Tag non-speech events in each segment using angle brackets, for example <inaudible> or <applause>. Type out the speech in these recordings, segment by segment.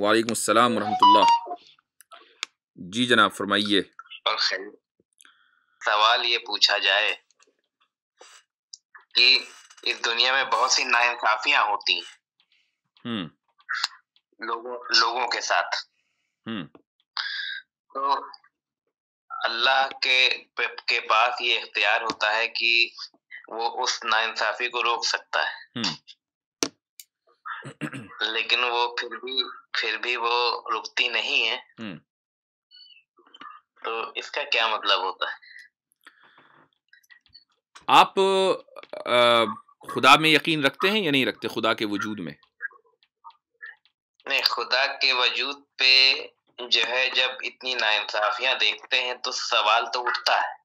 वालेकुम अस्सलाम वरहमतुल्लाह जी जनाब फरमाइए सवाल ये पूछा जाए कि इस दुनिया में बहुत सी नाइंसाफियाँ होती हैं हम्म। लोगों लोगों के साथ हम्म। तो अल्लाह के के पास ये इख्तियार होता है कि वो उस नाइंसाफी को रोक सकता है हम्म। लेकिन वो फिर भी फिर भी वो रुकती नहीं है। हम्म। तो इसका क्या मतलब होता है? आप आ, खुदा में यकीन रखते हैं या नहीं रखते खुदा के वजूद में? नहीं खुदा के वजूद पे जो है जब इतनी नाइंसाफियाँ देखते हैं तो सवाल तो उठता है।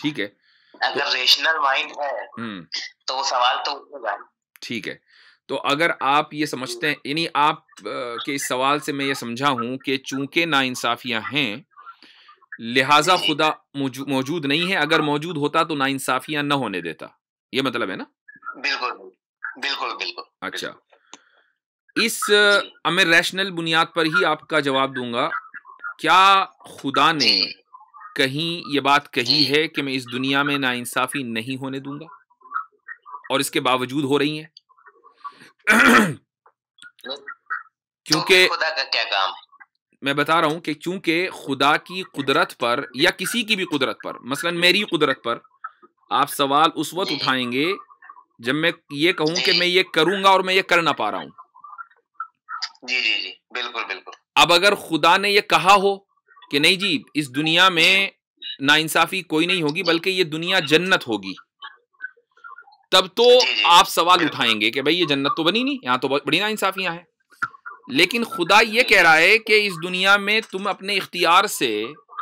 ठीक है। अगर तो, रेशनल माइंड है हम्म। तो वो सवाल तो उठेगा ठीक है। तो अगर आप ये समझते हैं यानी आप के इस सवाल से मैं ये समझा हूँ कि चूँकि नाइंसाफियाँ हैं लिहाजा खुदा मौजूद नहीं है अगर मौजूद होता तो नाइंसाफियाँ न होने देता। ये मतलब है ना? बिल्कुल बिल्कुल बिल्कुल अच्छा। इस मैं रैशनल बुनियाद पर ही आपका जवाब दूँगा क्या खुदा ने कहीं ये बात कही है कि मैं इस दुनिया में नाइंसाफी नहीं होने दूँगा? और इसके बावजूद हो रही है? <clears throat> क्योंकि खुदा का क्या काम? है मैं बता रहा हूँ कि चूँकि खुदा की कुदरत पर या किसी की भी कुदरत पर मसलन मेरी कुदरत पर आप सवाल उस वक्त उठाएँगे जब मैं ये कहूँ कि मैं ये करूँगा और मैं ये कर ना पा रहा हूँ। जी जी जी। बिल्कुल बिल्कुल। अब अगर खुदा ने ये कहा हो कि नहीं जी इस दुनिया में नाइंसाफी कोई नहीं होगी बल्कि ये दुनिया जन्नत होगी। तब तो आप सवाल उठाएँगे कि भाई ये जन्नत तो बनी नहीं यहाँ तो बड़ी ना इंसाफियाँ हैं। लेकिन खुदा ये कह रहा है कि इस दुनिया में तुम अपने इख्तियार से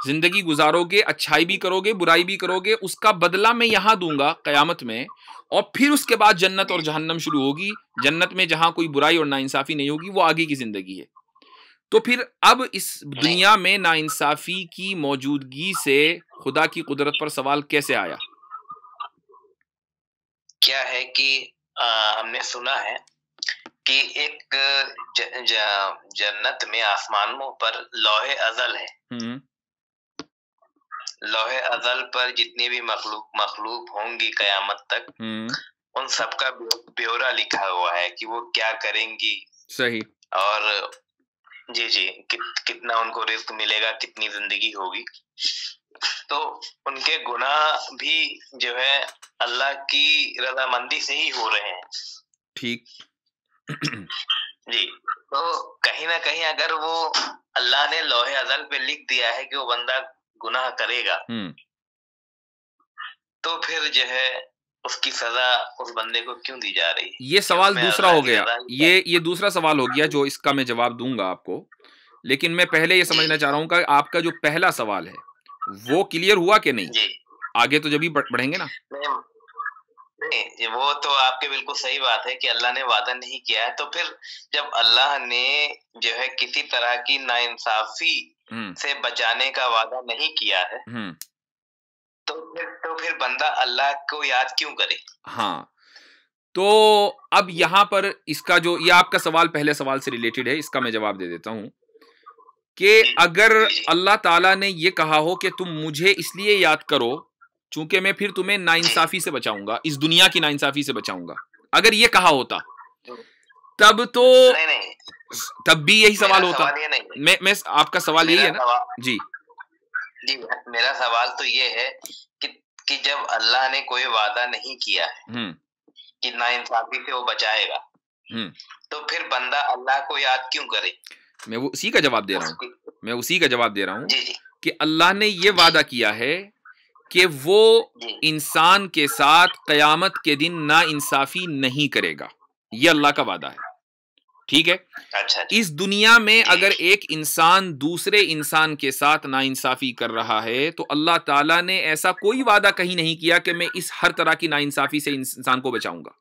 ज़िंदगी गुजारोगे अच्छाई भी करोगे बुराई भी करोगे उसका बदला मैं यहाँ दूँगा कयामत में और फिर उसके बाद जन्नत और जहन्नम शुरू होगी। जन्नत में जहाँ कोई बुराई और नाइंसाफी नहीं होगी वो आगे की ज़िंदगी है। तो फिर अब इस दुनिया में नाइंसाफी की मौजूदगी से खुदा की कुदरत पर सवाल कैसे आया? क्या है कि आ, हमने सुना है कि एक ज, ज, जन्नत में आसमानों पर लोहे अजल है हम्म। लोहे अजल पर जितनी भी मखलूक मखलूक होंगी कयामत तक हम्म। उन सबका ब्यौरा लिखा हुआ है कि वो क्या करेंगी सही और जी जी कि, कितना उनको रिस्क मिलेगा कितनी ज़िंदगी होगी तो उनके गुनाह भी जो है अल्लाह की रजामंदी से ही हो रहे हैं। ठीक। <clears throat> जी तो कहीं ना कहीं अगर वो अल्लाह ने लोहे अजल पे लिख दिया है कि वो बंदा गुनाह करेगा हम्म। तो फिर जो है उसकी सजा उस बंदे को क्यों दी जा रही है? ये सवाल दूसरा हो गया। ये ये दूसरा सवाल हो गया जो इसका मैं जवाब दूँगा आपको। लेकिन मैं पहले ये समझना चाह रहा हूँ आपका जो पहला सवाल है वो क्लियर हुआ कि नहीं? आगे तो जब ही बढ़ेंगे ना? नहीं वो तो आपके बिल्कुल सही बात है कि अल्लाह ने वादा नहीं किया है। तो फिर जब अल्लाह ने जो है किसी तरह की नाइंसाफी हम्म। से बचाने का वादा नहीं किया है हम्म। तो फिर तो फिर बंदा अल्लाह को याद क्यों करे? हाँ। तो अब यहाँ पर इसका जो ये आपका सवाल पहले सवाल से रिलेटेड है इसका मैं जवाब दे देता हूँ। कि अगर अल्लाह ताला ने ये कहा हो कि तुम मुझे इसलिए याद करो चूँकि मैं फिर तुम्हें नाइंसाफी से बचाऊँगा इस दुनिया की नाइंसाफी से बचाऊँगा अगर ये कहा होता तब तो नहीं, नहीं। तब भी यही सवाल होता सवाल नहीं। मैं मैं आपका सवाल यही है ना जी जी मेरा सवाल तो ये है कि कि जब अल्लाह ने कोई वादा नहीं किया है हम्म। कि नाइंसाफी से वो बचाएगा हम्म। तो फिर बंदा अल्लाह को याद क्यों करे मैं वो उसी का जवाब दे रहा हूँ। मैं उसी का जवाब दे रहा हूँ कि अल्लाह ने ये वादा किया है कि वो इंसान के साथ कयामत के दिन ना इंसाफी नहीं करेगा। ये अल्लाह का वादा है। ठीक है? अच्छा, इस दुनिया में अगर एक इंसान दूसरे इंसान के साथ ना इंसाफी कर रहा है तो अल्लाह ताला ने ऐसा कोई वादा कहीं नहीं किया कि मैं इस हर तरह की ना इंसाफी से इंसान को बचाऊँगा।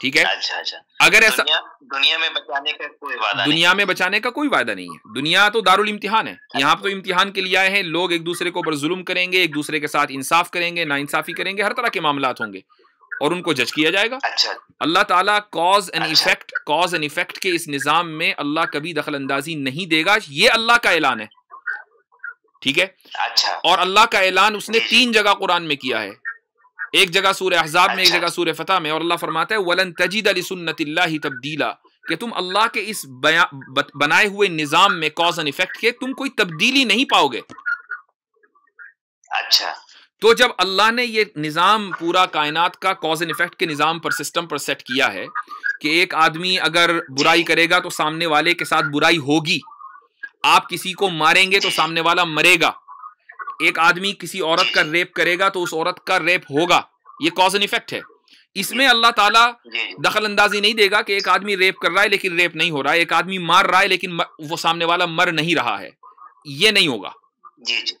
ठीक है? अच्छा अच्छा। अगर ऐसा दुनिया, दुनिया में बचाने का कोई वादा दुनिया में बचाने का कोई वादा नहीं है। दुनिया तो दारुल इम्तिहान है। अच्छा। यहाँ तो इम्तिहान के लिए आए हैं। लोग एक दूसरे को ऊपर जुल्म करेंगे एक दूसरे के साथ इंसाफ करेंगे ना इंसाफी करेंगे हर तरह के मामला होंगे। और उनको जज किया जाएगा। अच्छा। अल्लाह ताला cause and effect cause and effect के इस निज़ाम में अल्लाह कभी दखल अंदाजी नहीं देगा। ये अल्लाह का ऐलान है। ठीक है? अच्छा। और अल्लाह का ऐलान उसने तीन जगह कुरान में किया है। एक जगह सूर्य अहजाब में एक अच्छा। जगह सूर्य फतह में और अल्लाह फरमाता है वलन तजीद अली सुन्नतिल्लाहि तब्दीला कि तुम अल्लाह के इस बया, बत, बनाए हुए निज़ाम में कॉज एंड इफ़ेक्ट के तुम कोई तब्दीली नहीं पाओगे। अच्छा। तो जब अल्लाह ने ये निज़ाम पूरा कायनात का कॉज एंड इफ़ेक्ट के निज़ाम पर सिस्टम पर सेट किया है कि एक आदमी अगर बुराई करेगा तो सामने वाले के साथ बुराई होगी। आप किसी को मारेंगे तो सामने वाला मरेगा। एक आदमी किसी औरत का रेप करेगा तो उस औरत का रेप होगा। ये कॉज एंड इफ़ेक्ट है। इसमें अल्लाह ताला दखल अंदाजी नहीं देगा कि एक आदमी रेप कर रहा है लेकिन रेप नहीं हो रहा है। एक आदमी मार रहा है लेकिन वो सामने वाला मर नहीं रहा है। ये नहीं होगा। जी जी।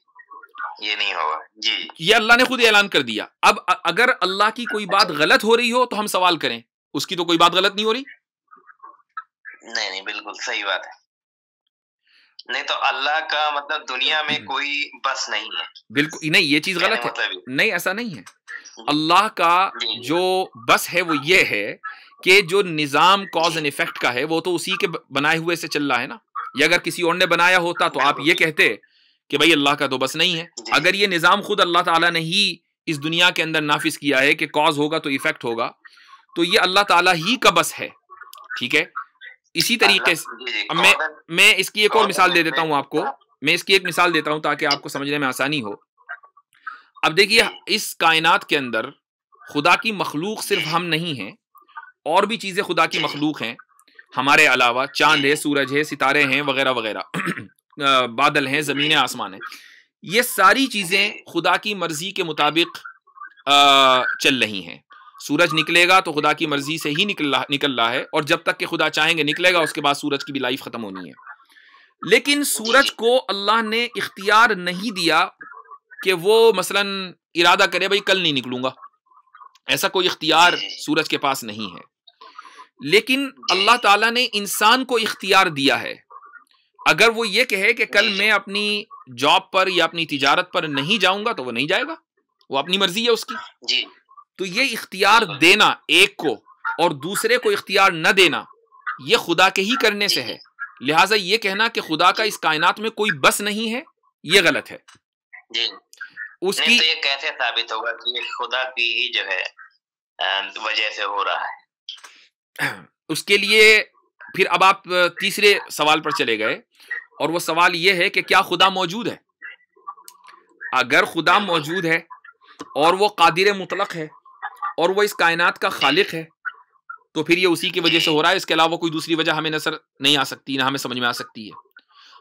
ये नहीं होगा। जी। ये अल्लाह ने खुद ऐलान कर दिया। अब अगर अल्लाह की कोई बात गलत हो रही हो तो हम सवाल करें। उसकी तो कोई बात गलत नहीं हो रही? नहीं नहीं बिल्कुल सही बात है। नहीं तो अल्लाह का मतलब दुनिया में हम्म। कोई बस नहीं है। बिल्कुल नहीं ये चीज़ गलत है। मतलब नहीं ऐसा नहीं है। अल्लाह का जो बस है वो ये है कि जो निज़ाम कॉज एंड इफ़ेक्ट का है वो तो उसी के बनाए हुए से चल रहा है ना। ये अगर किसी और ने बनाया होता तो आप ये कहते कि भाई अल्लाह का तो बस नहीं है। अगर ये निज़ाम खुद अल्लाह ताला ने ही इस दुनिया के अंदर नाफिज किया है कि कॉज होगा तो इफ़ेक्ट होगा तो ये अल्लाह ताला ही का बस है। ठीक है? इसी तरीके से जी, जी, अब मैं मैं इसकी एक और मिसाल दे देता हूँ आपको। मैं इसकी एक मिसाल देता हूँ ताकि आपको समझने में आसानी हो। अब देखिए इस कायनात के अंदर खुदा की मखलूक सिर्फ़ हम नहीं हैं और भी चीज़ें खुदा की मखलूक हैं। हमारे अलावा चाँद है सूरज है सितारे हैं वगैरह वगैरह। बादल हैं ज़मीन आसमान है। ये सारी चीज़ें खुदा की मर्ज़ी के मुताबिक चल रही हैं। सूरज निकलेगा तो खुदा की मर्ज़ी से ही निकल रहा निकल रहा है और जब तक कि खुदा चाहेंगे निकलेगा उसके बाद सूरज की भी लाइफ ख़त्म होनी है। लेकिन सूरज को अल्लाह ने इख्तियार नहीं दिया कि वो मसलन इरादा करे भाई कल नहीं निकलूँगा। ऐसा कोई इख्तियार सूरज के पास नहीं है। लेकिन अल्लाह ताला ने इंसान को इख्तियार दिया है। अगर वो ये कहे कि कल मैं अपनी जॉब पर या अपनी तिजारत पर नहीं जाऊँगा तो वो नहीं जाएगा। वो अपनी मर्ज़ी है उसकी। जी। तो ये इख्तियार देना एक को और दूसरे को इख्तियार न देना ये खुदा के ही करने से है। लिहाजा ये कहना कि खुदा का इस कायनात में कोई बस नहीं है ये गलत है। जी। उसकी तो ये कैसे साबित होगा कि ये खुदा की ही जो है वजह से हो रहा है? <clears throat> उसके लिए फिर अब आप तीसरे सवाल पर चले गए और वो सवाल ये है कि क्या खुदा मौजूद है? अगर खुदा मौजूद है और वो कादिर मुतलक है और वो इस कायनात का खालिक है। तो फिर ये उसी की वजह से हो रहा है इसके अलावा कोई दूसरी वजह हमें नज़र नहीं आ सकती ना हमें समझ में आ सकती है।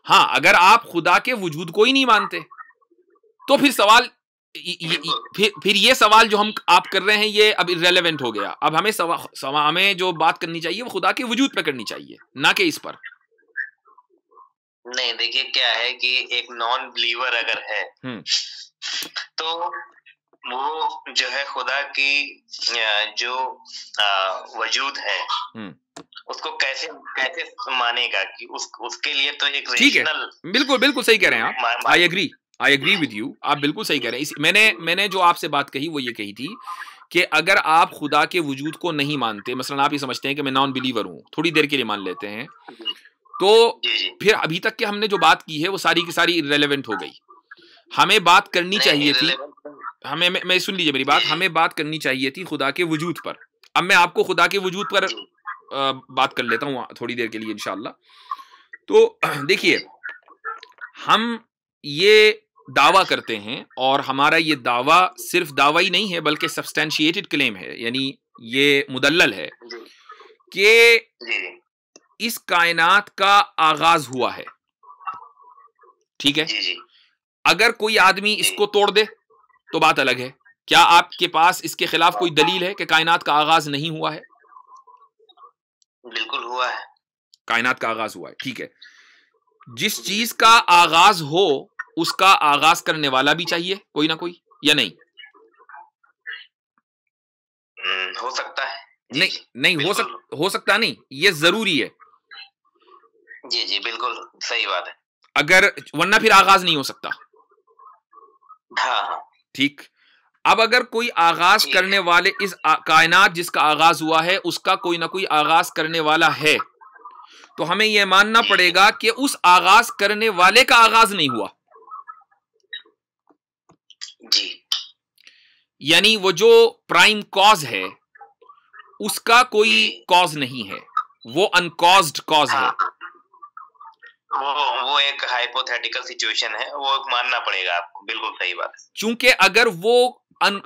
हाँ अगर आप खुदा के वजूद को ही नहीं मानते तो फिर सवाल य- य- य- फिर फिर ये सवाल जो हम आप कर रहे हैं ये अब इरेलीवेंट हो गया। अब हमें सवा, सवा हमें जो बात करनी चाहिए वो खुदा के वजूद पे करनी चाहिए ना कि इस पर। नहीं देखिए क्या है कि एक नॉन बिलीवर अगर है हम्म। तो वो जो है खुदा की जो वजूद है हम्म। उसको कैसे कैसे मानेगा कि उस उसके लिए तो एक ठीक है। रेशनल बिल्कुल बिल्कुल सही कह रहे हैं आप। I agree I agree with you आप बिल्कुल सही कह रहे हैं। इस, मैंने मैंने जो आपसे बात कही वो ये कही थी कि अगर आप खुदा के वजूद को नहीं मानते मसलन आप ये समझते हैं कि मैं नॉन बिलीवर हूँ थोड़ी देर के लिए मान लेते हैं तो फिर अभी तक के हमने जो बात की है वो सारी की सारी इरेलीवेंट हो गई। हमें बात करनी चाहिए थी हमें मैं, मैं सुन लीजिए मेरी बात। हमें बात करनी चाहिए थी खुदा के वजूद पर। अब मैं आपको खुदा के वजूद पर बात कर लेता हूँ थोड़ी देर के लिए इंशाल्लाह। तो देखिए हम ये दावा करते हैं और हमारा ये दावा सिर्फ़ दावा ही नहीं है बल्कि सब्सटैंशिएटेड क्लेम है यानी ये मुदल्लल है कि इस कायनात का आगाज़ हुआ है। ठीक है? अगर कोई आदमी इसको तोड़ दे तो बात अलग है। क्या आपके पास इसके खिलाफ कोई दलील है कि कायनात का आगाज़ नहीं हुआ है? बिल्कुल हुआ है। कायनात का आगाज़ हुआ है ठीक है। जिस चीज़ का आगाज़ हो उसका आगाज़ करने वाला भी चाहिए कोई ना कोई या नहीं? हम्म, हो सकता है। नहीं नहीं हो सक हो सकता नहीं ये ज़रूरी है। जी जी बिल्कुल सही बात है। अगर वरना फिर आगाज़ नहीं हो सकता। हाँ हाँ। ठीक? अब अगर कोई आगाज़ करने वाले इस कायनात जिसका आगाज़ हुआ है उसका कोई ना कोई आगाज़ करने वाला है तो हमें यह मानना पड़ेगा कि उस आगाज़ करने वाले का आगाज़ नहीं हुआ। जी। यानी वो जो प्राइम कॉज है उसका कोई कॉज नहीं है वो अनकॉज्ड कॉज है। हाँ। वो वो एक हाइपोथेटिकल सिचुएशन है वो मानना पड़ेगा आपको बिल्कुल सही बात क्योंकि अगर वो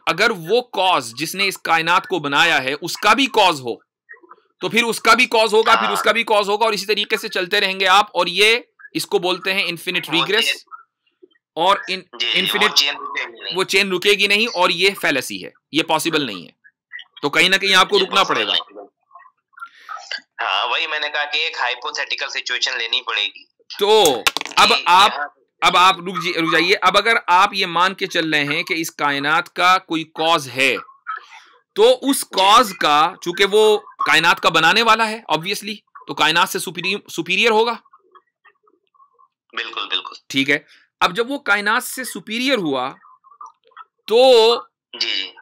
अगर वो कॉज जिसने इस कायनात को बनाया है उसका भी कॉज हो तो फिर उसका भी कॉज होगा फिर हाँ। उसका भी कॉज होगा और इसी तरीके से चलते रहेंगे आप और ये इसको बोलते हैं इन्फिनिट रीग्रेस और इन इन्फिनिट वो चेन रुकेगी नहीं और ये फैलसी है ये पॉसिबल नहीं है। तो कहीं ना कहीं आपको रुकना पड़ेगा। हाँ वही मैंने कहा कि एक हाइपोथेटिकल सिचुएशन लेनी पड़ेगी। तो अब आप अब आप रुक जी रुक जाइए। अब अगर आप ये मान के चल रहे हैं कि इस कायनात का कोई कॉज है तो उस कॉज का चूँकि वो कायनात का बनाने वाला है ऑब्वियसली तो कायनात से सुपीरियर सुपीरियर होगा। बिल्कुल बिल्कुल। ठीक है? अब जब वो कायनात से सुपीरियर हुआ तो जी।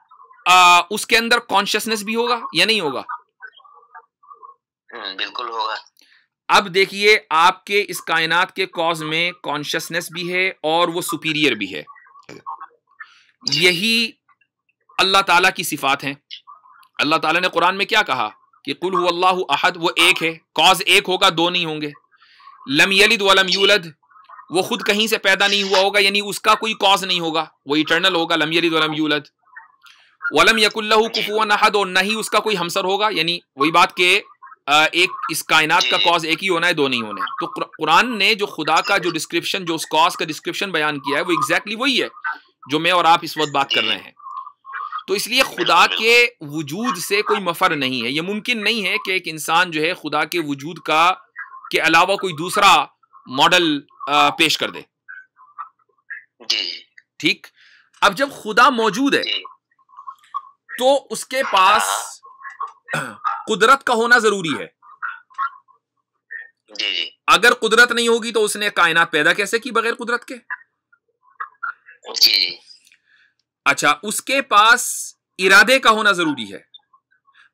आ, उसके अंदर कॉन्शियसनेस भी होगा या नहीं होगा? हम्म, बिल्कुल होगा। अब देखिए आपके इस कायनात के कॉज में कॉन्शियसनेस भी है और वो सुपीरियर भी है। यही अल्लाह ताला की सिफात हैं। अल्लाह ताला ने कुरान में क्या कहा कि कुल अल्लाह अहद वो एक है। कॉज एक होगा दो नहीं होंगे। लम यलिद वलम यूलद वो खुद कहीं से पैदा नहीं हुआ होगा यानी उसका कोई कॉज नहीं होगा। वो इटर्नल होगा लम यलिद वलम यूलद। वलम यकुल्लहु कुफुवन अहद और नहीं उसका कोई हमसर होगा यानी वही बात के एक इस कायनात का कॉज एक ही होना है दो नहीं होने। तो कुरान ने जो खुदा का जो डिस्क्रिप्शन जो उस कॉज का डिस्क्रिप्शन बयान किया है वो एग्जैक्टली वही है जो मैं और आप इस वक्त बात कर रहे हैं। तो इसलिए खुदा के वजूद से कोई मफर नहीं है। ये मुमकिन नहीं है कि एक इंसान जो है खुदा के वजूद का के अलावा कोई दूसरा मॉडल पेश कर दे। ठीक? अब जब खुदा मौजूद है तो उसके पास कुदरत का होना ज़रूरी है। जी जी। अगर कुदरत नहीं होगी तो उसने कायनात पैदा कैसे की बगैर कुदरत के? जी अच्छा उसके पास इरादे का होना ज़रूरी है।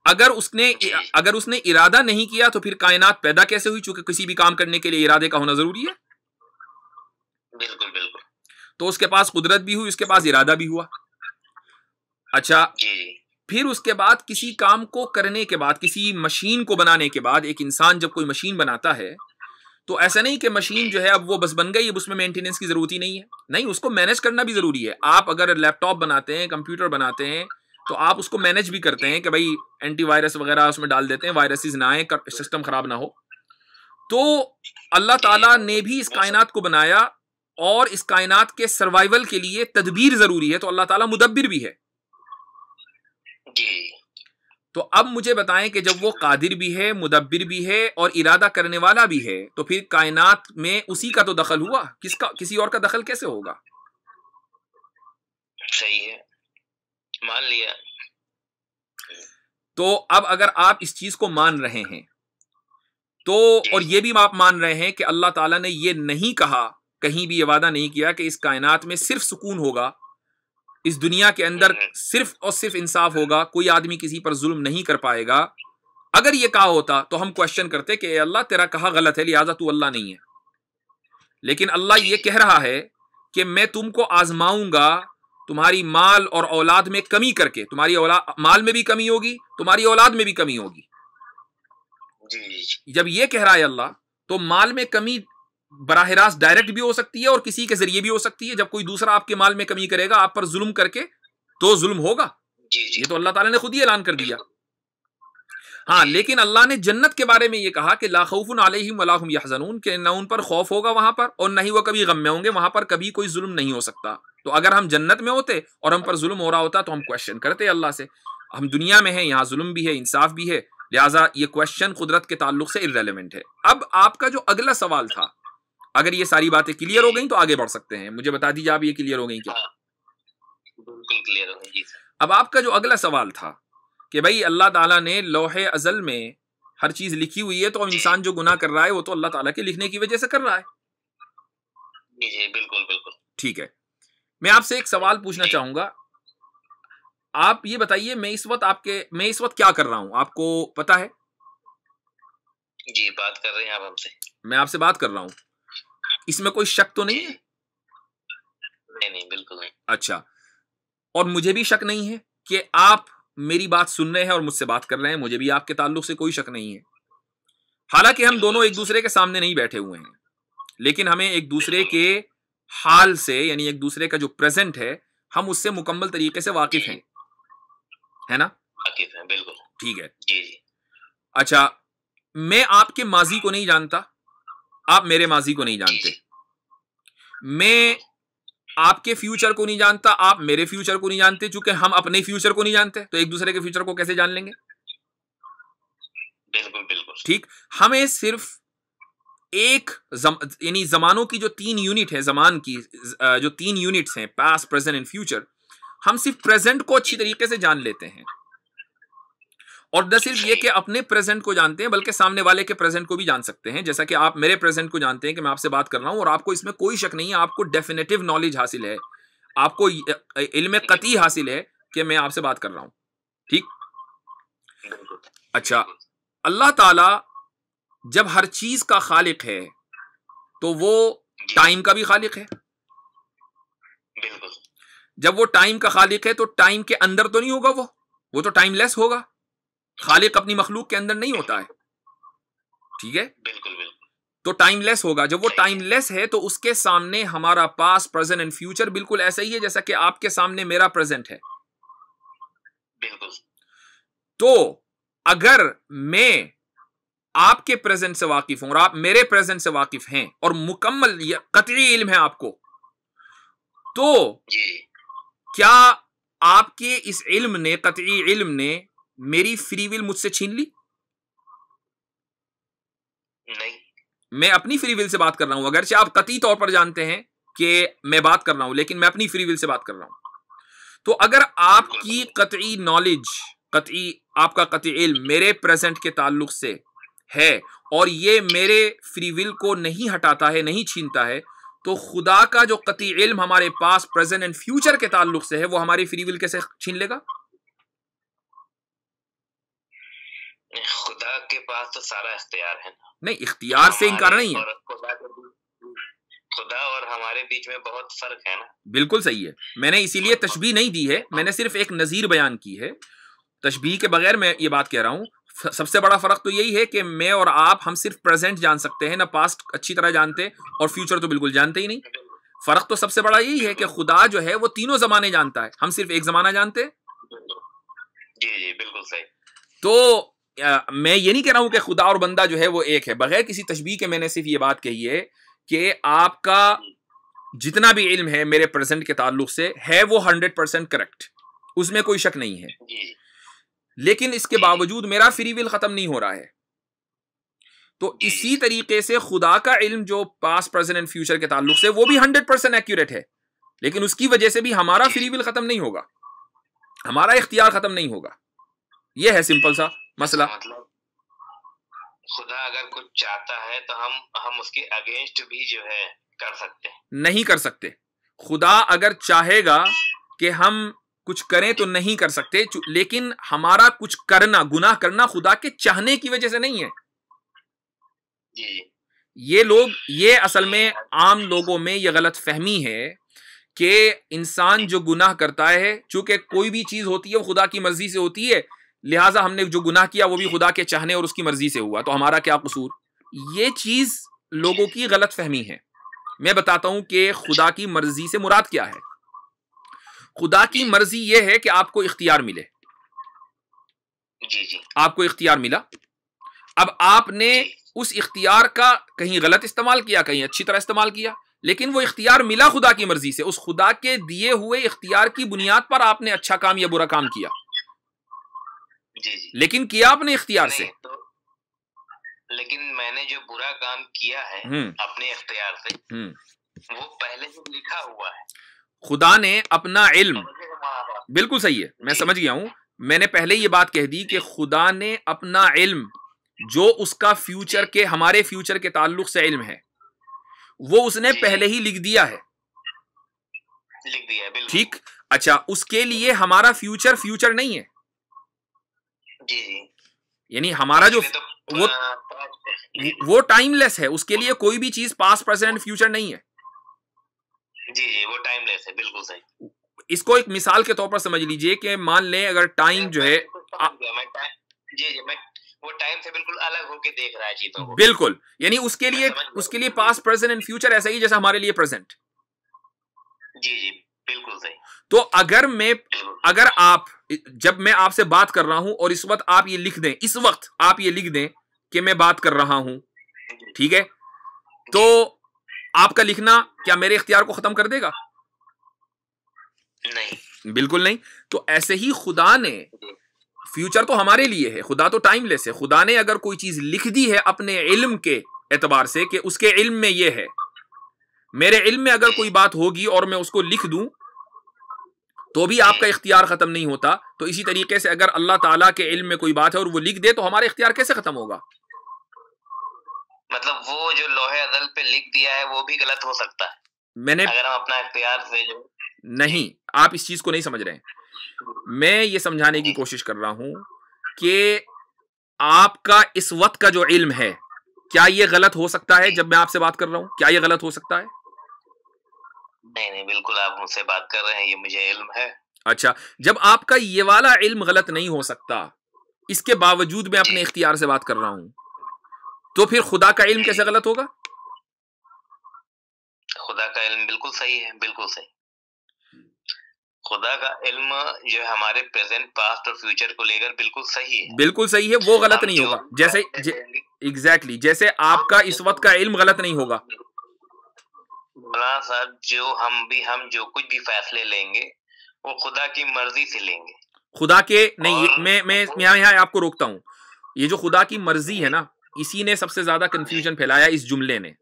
अगर उसने अगर उसने इरादा नहीं किया तो फिर कायनात पैदा कैसे हुई? चूँकि किसी भी काम करने के लिए इरादे का होना ज़रूरी है। बिल्कुल बिल्कुल। तो उसके पास कुदरत भी हुई उसके पास इरादा भी हुआ। अच्छा जी। फिर उसके बाद किसी काम को करने के बाद, किसी मशीन को बनाने के बाद, एक इंसान जब कोई मशीन बनाता है तो ऐसा नहीं कि मशीन जो है अब वो बस बन गई, अब उसमें मेंटेनेंस की ज़रूरत ही नहीं है। नहीं, उसको मैनेज करना भी ज़रूरी है। आप अगर लैपटॉप बनाते हैं कंप्यूटर बनाते हैं तो आप उसको मैनेज भी करते हैं कि भाई एंटीवायरस वगैरह उसमें डाल देते हैं वायरसेस ना आए सिस्टम खराब ना हो। तो अल्लाह ताला ने भी इस कायनात को बनाया और इस कायनात के सर्वाइवल के लिए तदबीर ज़रूरी है तो अल्लाह ताला मुदब्बिर भी है। जी। तो अब मुझे बताएँ कि जब वो कादिर भी है मुदब्बिर भी है और इरादा करने वाला भी है तो फिर कायनात में उसी का तो दखल हुआ? किसका किसी और का दखल कैसे होगा? सही है। मान लिया। तो अब अगर आप इस चीज़ को मान रहे हैं तो और ये भी आप मान रहे हैं कि अल्लाह ताला ने ये नहीं कहा कहीं भी ये वादा नहीं किया कि इस कायनात में सिर्फ़ सुकून होगा इस दुनिया के अंदर हम्म। सिर्फ़ और सिर्फ़ इंसाफ होगा कोई आदमी किसी पर जुल्म नहीं कर पाएगा। अगर ये कहा होता तो हम क्वेश्चन करते कि अल्लाह तेरा कहा गलत है लिहाजा तू अल्लाह नहीं है। लेकिन अल्लाह ये कह रहा है कि मैं तुमको आजमाऊँगा तुम्हारी माल और औलाद में कमी करके। तुम्हारी औलाद माल में भी कमी होगी तुम्हारी औलाद में भी कमी होगी। जब ये कह रहा है अल्लाह तो माल में कमी बराह रास्त डायरेक्ट भी हो सकती है और किसी के ज़रिए भी हो सकती है। जब कोई दूसरा आपके माल में कमी करेगा आप पर जुल्म करके तो जुल्म होगा। जी जी। ये तो अल्लाह ताला ने खुद ही ऐलान कर दिया। हाँ लेकिन अल्लाह ने जन्नत के बारे में ये कहा कि लाखौफुन अलैहिम वलाहुम यहजनून के न उन पर खौफ होगा वहाँ पर और न ही वो कभी गम में होंगे। वहाँ पर कभी कोई जुल्म नहीं हो सकता। तो अगर हम जन्नत में होते और हम पर जुल्म हो रहा होता तो हम क्वेश्चन करते अल्लाह से। हम दुनिया में हैं यहाँ जुल्म भी है इंसाफ भी है। लिहाजा ये क्वेश्चन कुदरत के ताल्लुक से इरेलीवेंट है। अब आपका जो अगला सवाल था अगर ये सारी बातें क्लियर हो गई तो आगे बढ़ सकते हैं। मुझे बता दीजिए आप ये क्लियर हो गई क्या? हाँ, बिल्कुल क्लियर हो गई अब आपका जो अगला सवाल था कि भाई अल्लाह ताला ने लोहे अजल में हर चीज़ लिखी हुई है तो इंसान जो गुनाह कर रहा है वो तो अल्लाह ताला के लिखने की वजह से कर रहा है। जी बिल्कुल बिल्कुल। ठीक है। मैं आपसे एक सवाल पूछना चाहूँगा। आप ये बताइए मैं इस वक्त आपके मैं इस वक्त क्या कर रहा हूँ? आपको पता है? जी बात कर रहे हैं आप हमसे। मैं आपसे बात कर रहा हूँ। इसमें कोई शक तो नहीं है? नहीं नहीं बिल्कुल नहीं। अच्छा और मुझे भी शक नहीं है कि आप मेरी बात सुन रहे हैं और मुझसे बात कर रहे हैं? मुझे भी आपके ताल्लुक से कोई शक नहीं है। हालाँकि हम दोनों एक दूसरे के सामने नहीं बैठे हुए हैं लेकिन हमें एक दूसरे के हाल से यानी एक दूसरे का जो प्रेजेंट है हम उससे मुकम्मल तरीके से वाकिफ हैं। है ना? वाकिफ हैं बिल्कुल। ठीक है। जी जी। अच्छा मैं आपके माजी को नहीं जानता आप मेरे माजी को नहीं जानते। मैं आपके फ्यूचर को नहीं जानता आप मेरे फ्यूचर को नहीं जानते चूँकि हम अपने फ्यूचर को नहीं जानते। तो एक दूसरे के फ्यूचर को कैसे जान लेंगे? बिल्कुल बिल्कुल। ठीक? हमें सिर्फ़ एक जम, यानी जमानों की जो तीन यूनिट है जमान की जो तीन यूनिट्स हैं पास प्रेजेंट एंड फ्यूचर हम सिर्फ़ प्रेजेंट को अच्छी तरीके से जान लेते हैं। और न सिर्फ़ ये कि अपने प्रेजेंट को जानते हैं बल्कि सामने वाले के प्रेजेंट को भी जान सकते हैं। जैसा कि आप मेरे प्रेजेंट को जानते हैं कि मैं आपसे बात कर रहा हूँ और आपको इसमें कोई शक नहीं है आपको डेफिनेटिव नॉलेज हासिल है। आपको इल्म कती हासिल है कि मैं आपसे बात कर रहा हूँ। ठीक? अच्छा। अल्लाह ताला जब हर चीज़ का खालिक है तो वो टाइम का भी खालिक है। जब वो टाइम का खालिक है तो टाइम के अंदर तो नहीं होगा वो। वो तो टाइमलेस होगा। खालिक अपनी मखलूक के अंदर नहीं होता है। ठीक है? बिल्कुल बिल्कुल। तो टाइमलेस होगा। जब वो टाइमलेस है तो उसके सामने हमारा पास प्रेजेंट एंड फ्यूचर बिल्कुल ऐसा ही है जैसा कि आपके सामने मेरा प्रेजेंट है। तो अगर मैं आपके प्रेजेंट से वाकिफ हूँ और आप मेरे प्रेजेंट से वाकिफ हैं और मुकम्मल कतरी इल्म है आपको तो क्या आपके इस इल्म ने कतई इल्म ने मेरी फ्री विल मुझसे छीन ली? नहीं। मैं अपनी फ्री विल से बात कर रहा हूँ। अगर आप कती तौर पर जानते हैं कि मैं बात कर रहा हूँ लेकिन मैं अपनी फ्री विल से बात कर रहा हूँ। तो अगर आपकी कतई नॉलेज कतई आपका कतई इल्म मेरे प्रेजेंट के ताल्लुक से है और ये मेरे फ्री विल को नहीं हटाता है नहीं छीनता है तो खुदा का जो कती इल्म हमारे पास प्रेजेंट एंड फ्यूचर के ताल्लुक से है वो हमारी फ्री विल कैसे छीन लेगा? खुदा के पास तो सारा इख्तियार है ना। नहीं इख्तियार से इनकार नहीं है। खुदा और हमारे बीच में बहुत फ़र्क है ना। बिल्कुल सही है। मैंने इसीलिए तशबी नहीं दी है मैंने सिर्फ़ एक नजीर बयान की है। तशबी के बगैर मैं ये बात कह रहा हूँ सबसे बड़ा फ़र्क तो यही है कि मैं और आप हम सिर्फ़ प्रेजेंट जान सकते हैं ना पास्ट अच्छी तरह जानते और फ्यूचर तो बिल्कुल जानते ही नहीं। फ़र्क तो सबसे बड़ा यही है कि खुदा जो है वो तीनों जमाने जानता है। हम सिर्फ़ एक जमाना जानते जी जी बिल्कुल सही। तो आ, मैं ये नहीं कह रहा हूँ कि खुदा और बंदा जो है वो एक है। बगैर किसी तशबी के मैंने सिर्फ़ ये बात कही है कि आपका जितना भी इल्म है मेरे प्रेजेंट के ताल्लुक से है वो हंड्रेड परसेंट करेक्ट उसमें कोई शक नहीं है। लेकिन इसके बावजूद मेरा फ्री विल खत्म नहीं हो रहा है। तो इसी तरीके से खुदा का इल्म जो पास प्रेजेंट एंड फ्यूचर के ताल्लुक से वो भी हंड्रेड परसेंट एक्यूरेट है। लेकिन उसकी वजह से भी हमारा फ्री विल खत्म नहीं होगा। हमारा इख्तियार खत्म नहीं होगा। यह है सिंपल सा मसला। मतलब खुदा अगर कुछ चाहता है तो हम हम उसके अगेंस्ट भी जो है कर सकते हैं। नहीं कर सकते। खुदा अगर चाहेगा कि हम कुछ करें तो नहीं कर सकते लेकिन हमारा कुछ करना गुनाह करना खुदा के चाहने की वजह से नहीं है। ये लोग ये असल में आम लोगों में ये गलत फहमी है कि इंसान जो गुनाह करता है चूँकि कोई भी चीज़ होती है वो खुदा की मर्ज़ी से होती है लिहाजा हमने जो गुनाह किया वो भी खुदा के चाहने और उसकी मर्ज़ी से हुआ। तो हमारा क्या कसूर? ये चीज़ लोगों की गलत फहमी है। मैं बताता हूँ कि खुदा की मर्ज़ी से मुराद क्या है। खुदा की मर्ज़ी यह है कि आपको इख्तियार मिले। आपको इख्तियार मिला। अब आपने उस इख्तियार का कहीं गलत इस्तेमाल किया कहीं अच्छी तरह इस्तेमाल किया लेकिन वो इख्तियार मिला खुदा की मर्ज़ी से। उस खुदा के दिए हुए इख्तियार की बुनियाद पर आपने अच्छा काम या बुरा काम किया। जी जी। लेकिन किया आपने इख्तियार से? तो लेकिन मैंने जो बुरा काम किया है हम्म। अपने इख्तियार से हम्म। वो पहले से लिखा हुआ है। खुदा ने अपना इल्म बिल्कुल सही है मैं समझ गया हूँ। मैंने पहले ये बात कह दी कि खुदा ने अपना इल्म जो उसका फ्यूचर के हमारे फ्यूचर के ताल्लुक से इल्म है वो उसने पहले ही लिख दिया है। लिख दिया ठीक? अच्छा उसके लिए हमारा फ्यूचर फ्यूचर नहीं है। जी जी। यानी हमारा जो तो, वो वो टाइमलेस है उसके लिए कोई भी चीज़ पास प्रेजेंट फ्यूचर नहीं है। जी जी वो टाइमलेस है बिल्कुल सही। इसको एक मिसाल के तौर पर समझ लीजिए कि मान लें अगर टाइम जो है जी जी मैं वो टाइम से बिल्कुल अलग होके देख रहा है चीज़ों को। बिल्कुल यानी उसके लिए उसके लिए पास प्रेजेंट एंड फ्यूचर ऐसा ही जैसा हमारे लिए प्रेजेंट जी जी। बिल्कुल सही। तो अगर मैं अगर आप जब मैं आपसे बात कर रहा हूँ और इस वक्त आप ये लिख दें इस वक्त आप ये लिख दें कि मैं बात कर रहा हूँ ठीक है? तो आपका लिखना क्या मेरे इख्तियार को खत्म कर देगा? नहीं। बिल्कुल नहीं। तो ऐसे ही खुदा ने फ्यूचर तो हमारे लिए है खुदा तो टाइमलेस है। खुदा ने अगर कोई चीज़ लिख दी है अपने इल्म के एतबार से कि उसके इल्म में ये है मेरे इल्म में अगर कोई बात होगी और मैं उसको लिख दूँ तो भी आपका इख्तियार खत्म नहीं होता। तो इसी तरीके से अगर अल्लाह ताला के इल्म में कोई बात है और वो लिख दे तो हमारा इख्तियार कैसे खत्म होगा? मतलब वो जो लोहे अदल पे लिख दिया है वो भी गलत हो सकता है। मैंने अगर हम अपना इख्तियार से जो नहीं आप इस चीज़ को नहीं समझ रहे हैं। मैं ये समझाने की कोशिश कर रहा हूँ कि आपका इस वक्त का जो इल्म है क्या ये गलत हो सकता है जब मैं आपसे बात कर रहा हूँ? क्या ये गलत हो सकता है? नहीं नहीं बिल्कुल आप मुझसे बात कर रहे हैं ये मुझे इल्म है। अच्छा जब आपका ये वाला इल्म गलत नहीं हो सकता इसके बावजूद मैं अपने इख्तियार से बात कर रहा हूँ तो फिर खुदा का इल्म कैसे गलत होगा? खुदा का इल्म बिल्कुल सही है बिल्कुल सही। खुदा का इल्म जो है हमारे प्रेजेंट पास्ट और फ्यूचर को लेकर बिल्कुल सही है। बिल्कुल सही है वो गलत नहीं होगा जैसे एग्जैक्टली exactly, जैसे आपका इस वक्त का इल्म गलत नहीं होगा। मौलाना साहब जो हम भी हम जो कुछ भी फैसले लेंगे वो खुदा की मर्ज़ी से लेंगे। खुदा के नहीं मैं मैं यहाँ यहाँ आपको रोकता हूँ। ये जो खुदा की मर्ज़ी है ना इसी ने सबसे ज़्यादा कंफ्यूजन फैलाया इस जुमले ने।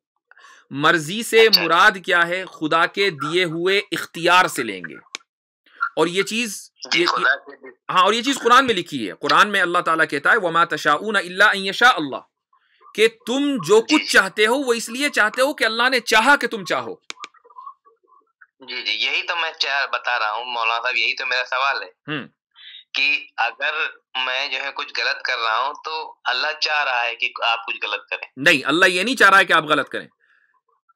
मर्ज़ी से अच्छा। मुराद क्या है? खुदा के दिए हुए इख्तियार से लेंगे। और ये चीज़ ये, हाँ और ये चीज़ कुरान में लिखी है। कुरान में अल्लाह ताला कहता है वमा तशाऊन इल्ला अल्लाह। कि तुम जो कुछ चाहते हो वो इसलिए चाहते हो कि अल्लाह ने चाहा कि तुम चाहो। जी जी यही तो मैं बता रहा हूँ मौलाना साहब यही तो मेरा सवाल है। हम्म। कि अगर मैं जो है कुछ गलत कर रहा हूँ तो अल्लाह चाह रहा है कि आप कुछ गलत करें। नहीं अल्लाह ये नहीं चाह रहा है कि आप गलत करें।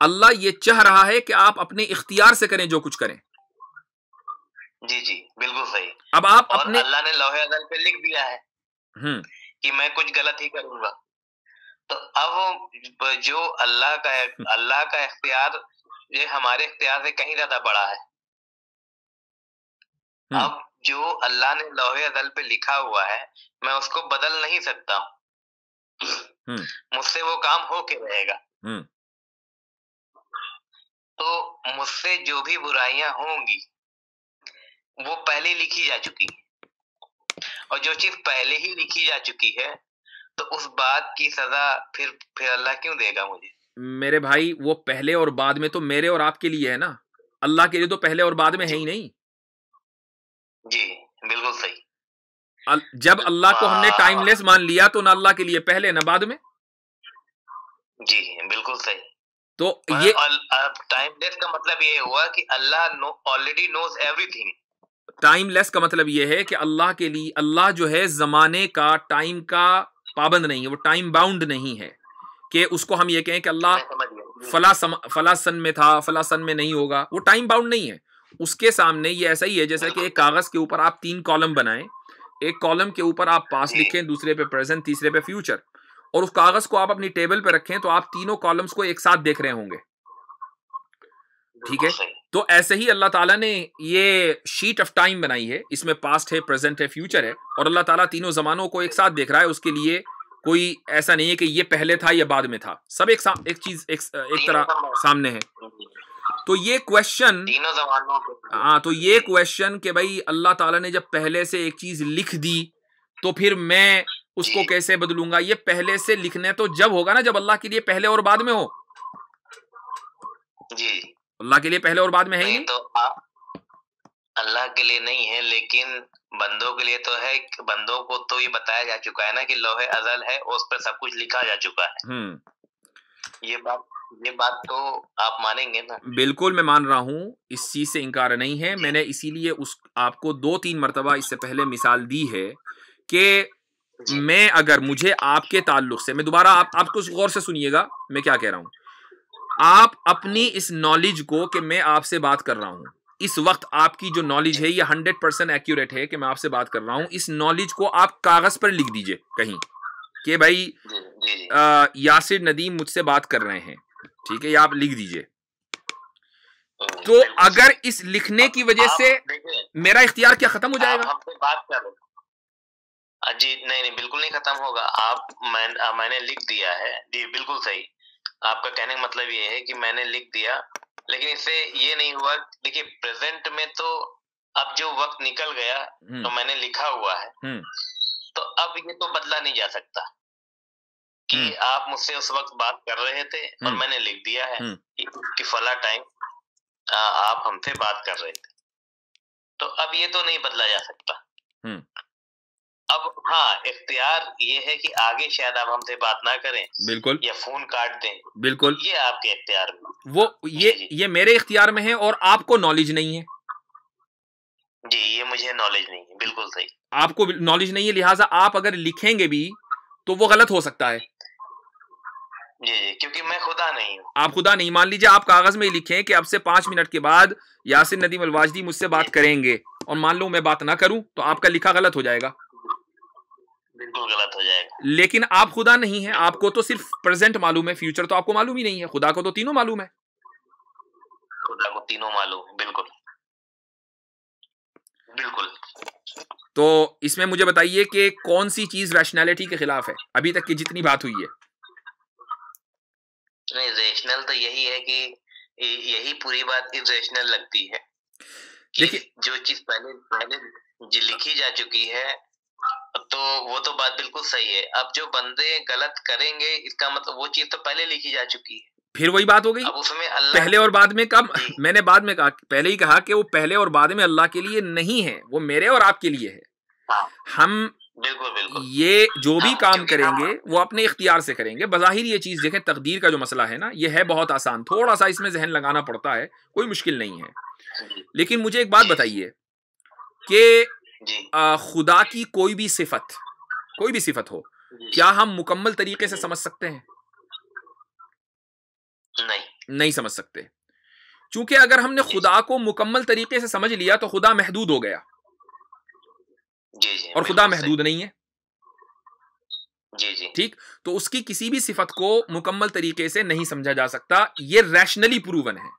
अल्लाह ये चाह रहा है कि आप अपने इख्तियार से करें जो कुछ करें। जी जी बिल्कुल सही। अब आप अपने अल्लाह ने लोहे अदल पे लिख दिया है हम्म। कि मैं कुछ गलत ही करूँगा। तो अब जो अल्लाह का <laughs> अल्लाह का इख्तियार ये हमारे इख्तियार से कहीं ज़्यादा बड़ा है हम्म। अब जो अल्लाह ने लोहे अदल पे लिखा हुआ है मैं उसको बदल नहीं सकता हम्म। मुझसे वो काम हो के रहेगा हम्म। तो मुझसे जो भी बुराइयाँ होंगी वो पहले लिखी जा चुकी है और जो चीज़ पहले ही लिखी जा चुकी है तो उस बात की सजा फिर फिर अल्लाह क्यों देगा मुझे? मेरे भाई वो पहले और बाद में तो मेरे और आपके लिए है ना? अल्लाह के लिए तो पहले और बाद में है ही नहीं। जी बिल्कुल सही। जब अल्लाह को हमने टाइमलेस मान लिया तो ना अल्लाह के लिए पहले ना बाद में? जी बिल्कुल सही। तो ये टाइमलेस का मतलब ये हुआ कि Allah already knows everything timeless का मतलब ये है कि अल्लाह के लिए अल्लाह जो है जमाने का टाइम का पाबंद नहीं है वो टाइम बाउंड नहीं है कि उसको हम ये कहें कि अल्लाह फला सम, फला सन में था फला सन में नहीं होगा वो टाइम बाउंड नहीं है। उसके सामने ये ऐसा ही है जैसे कि एक कागज़ के ऊपर आप तीन कॉलम बनाएँ एक कॉलम के ऊपर आप पास लिखें दूसरे पे प्रेजेंट तीसरे पे फ्यूचर और उस कागज़ को आप अपनी टेबल पे रखें तो आप तीनों कॉलम्स को एक साथ देख रहे होंगे। ठीक है? तो ऐसे ही अल्लाह ताला ने ये शीट ऑफ़ टाइम बनाई है। इसमें पास्ट है प्रेजेंट है फ्यूचर है। और अल्लाह ताला तीनों जमानों को एक साथ देख रहा है। उसके लिए कोई ऐसा नहीं है कि ये पहले था या बाद में था। सब एक सा, एक चीज़ एक, एक तरह सामने है। तो ये क्वेश्चन हाँ तो ये क्वेश्चन कि भाई अल्लाह ताला ने जब पहले से एक चीज़ लिख दी तो फिर मैं उसको कैसे बदलूँगा? ये पहले से लिखने तो जब होगा ना जब अल्लाह के लिए पहले और बाद में हो। जी। अल्लाह के लिए पहले और बाद में है ही नहीं तो अल्लाह के लिए नहीं है लेकिन बंदों के लिए तो है बंदों को तो ये बताया जा चुका है ना कि लोहे अजल है उस पर सब कुछ लिखा जा चुका है। हम्म। ये बात ये बात तो आप मानेंगे ना। बिल्कुल मैं मान रहा हूँ इस चीज़ से इनकार नहीं है। मैंने इसीलिए उस आपको दो तीन मरतबा इससे पहले मिसाल दी है कि मैं अगर मुझे आपके ताल्लुक से मैं दोबारा आप आपको गौर से सुनिएगा मैं क्या कह रहा हूँ। आप अपनी इस नॉलेज को कि मैं आपसे बात कर रहा हूँ। इस वक्त आपकी जो नॉलेज है ये हंड्रेड परसेंट एक्यूरेट है कि मैं आपसे बात कर रहा हूँ। इस नॉलेज को आप कागज़ पर लिख दीजिए कहीं कि भाई आ, यासिर नदीम मुझसे बात कर रहे हैं। ठीक है ये आप लिख दीजिए। तो अगर इस लिखने की वजह से मेरा इख्तियार क्या खत्म हो जाएगा? बात कर। जी नहीं नहीं बिल्कुल नहीं खत्म होगा। आप मैं, मैंने लिख दिया है। जी बिल्कुल सही। आपका कहने का मतलब ये है कि मैंने लिख दिया लेकिन इससे ये नहीं हुआ देखिए प्रेजेंट में तो अब जो वक्त निकल गया हम्म। तो मैंने लिखा हुआ है हम्म। तो अब ये तो बदला नहीं जा सकता कि हम्म। आप मुझसे उस वक्त बात कर रहे थे और। मैंने लिख दिया है। कि फला टाइम आप हमसे बात कर रहे थे तो अब ये तो नहीं बदला जा सकता अब हाँ इख्तियार ये है कि आगे शायद आप हमसे बात ना करें बिल्कुल। या फ़ोन काट दें। बिल्कुल। ये आपके इख्तियार में। वो ये ये मेरे इख्तियार में है और आपको नॉलेज नहीं है। जी ये मुझे नॉलेज नहीं है बिल्कुल सही। आपको नॉलेज नहीं है लिहाजा आप अगर लिखेंगे भी तो वो गलत हो सकता है। जी जी क्योंकि मैं खुदा नहीं हूँ। आप खुदा नहीं मान लीजिए आप कागज़ में लिखें कि अब से पाँच मिनट के बाद यासिन नदीम अलवाजदी मुझसे बात करेंगे और मान लो मैं बात ना करूँ तो आपका लिखा गलत हो जाएगा। बिल्कुल गलत हो जाएगा। लेकिन आप खुदा नहीं है आपको तो सिर्फ़ प्रेजेंट मालूम है फ्यूचर तो आपको मालूम ही नहीं है खुदा को तो तीनों मालूम है। खुदा को तीनों मालूम बिल्कुल। बिल्कुल। तो इसमें मुझे बताइए कि कौन सी चीज़ रैशनैलिटी के खिलाफ है? अभी तक की जितनी बात हुई है। नहीं रेशनल तो यही है कि यही पूरी बात इरेशनल लगती है देखिए जो चीज़ पहले पहले लिखी जा चुकी है तो वो तो बात बिल्कुल सही है। अब जो बंदे गलत करेंगे इसका मतलब वो चीज़ तो पहले लिखी जा चुकी है। फिर वही बात हो गई। अब उसमें अल्लाह पहले और बाद में कब? मैंने बाद में कहा पहले ही कहा कि वो पहले और बाद में अल्लाह के लिए नहीं है वो मेरे और आपके लिए है। हाँ। हम बिल्कुल बिल्कुल। ये जो भी हाँ, काम करेंगे वो अपने इख्तियार से करेंगे। बज़ाहिर ये चीज़ देखें तकदीर का जो मसला है ना ये है बहुत आसान। थोड़ा सा इसमें जहन लगाना पड़ता है कोई मुश्किल नहीं है। लेकिन मुझे एक बात बताइए कि खुदा की कोई भी सिफत कोई भी सिफत हो क्या हम मुकम्मल तरीके से समझ सकते हैं? नहीं। नहीं समझ सकते। क्योंकि अगर हमने खुदा को मुकम्मल तरीके से समझ लिया तो खुदा महदूद हो गया। जी जी। और खुदा महदूद नहीं है। जी जी। ठीक? तो उसकी किसी भी सिफत को मुकम्मल तरीके से नहीं समझा जा सकता। ये रैशनली प्रूवन है।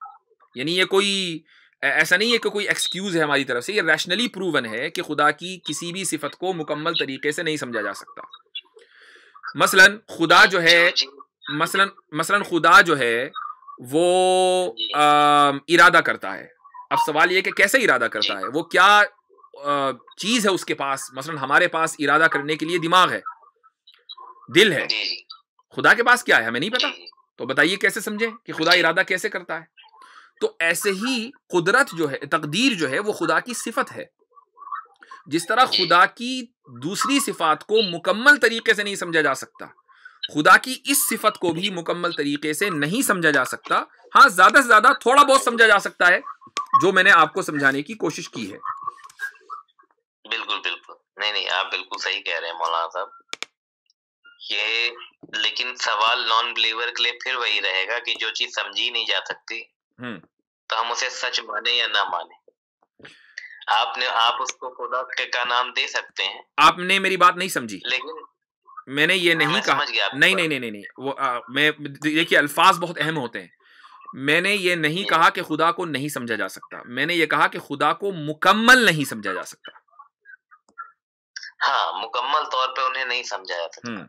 यानी ये कोई ऐसा नहीं है कि कोई एक्सक्यूज है हमारी तरफ़ से ये रैशनली प्रूवन है कि खुदा की किसी भी सिफत को मुकम्मल तरीके से नहीं समझा जा सकता। मसलन खुदा जो है मसलन मसलन खुदा जो है वो आ, इरादा करता है। अब सवाल ये कि कैसे इरादा करता है? वो क्या चीज़ है उसके पास? मसलन हमारे पास इरादा करने के लिए दिमाग है। दिल है। खुदा के पास क्या है हमें नहीं पता। तो बताइए कैसे समझे कि खुदा इरादा कैसे करता है? तो ऐसे ही कुदरत जो है तकदीर जो है वो खुदा की सिफत है। जिस तरह खुदा की दूसरी सिफात को मुकम्मल तरीके से नहीं समझा जा सकता खुदा की इस सिफत को भी मुकम्मल तरीके से नहीं समझा जा सकता हाँ ज़्यादा से ज़्यादा थोड़ा बहुत समझा जा सकता है जो मैंने आपको समझाने की कोशिश की है। बिल्कुल बिल्कुल। नहीं नहीं आप बिल्कुल सही कह रहे हैं मौलाना साहब। ये लेकिन सवाल नॉन बिलीवर के लिए फिर वही रहेगा कि जो चीज़ समझी नहीं जा सकती। तो हम उसे सच माने या ना माने? आपने आप उसको खुदा का नाम दे सकते हैं। आपने मेरी बात नहीं समझी। लेकिन मैंने ये नहीं कहा। नहीं नहीं नहीं नहीं नहीं वो आ, मैं देखिए अल्फाज बहुत अहम होते हैं। मैंने ये नहीं कहा कि खुदा को नहीं समझा जा सकता। मैंने ये कहा कि खुदा को मुकम्मल नहीं समझा जा सकता। हाँ मुकम्मल तौर पे उन्हें नहीं समझा जा सकता हम्म।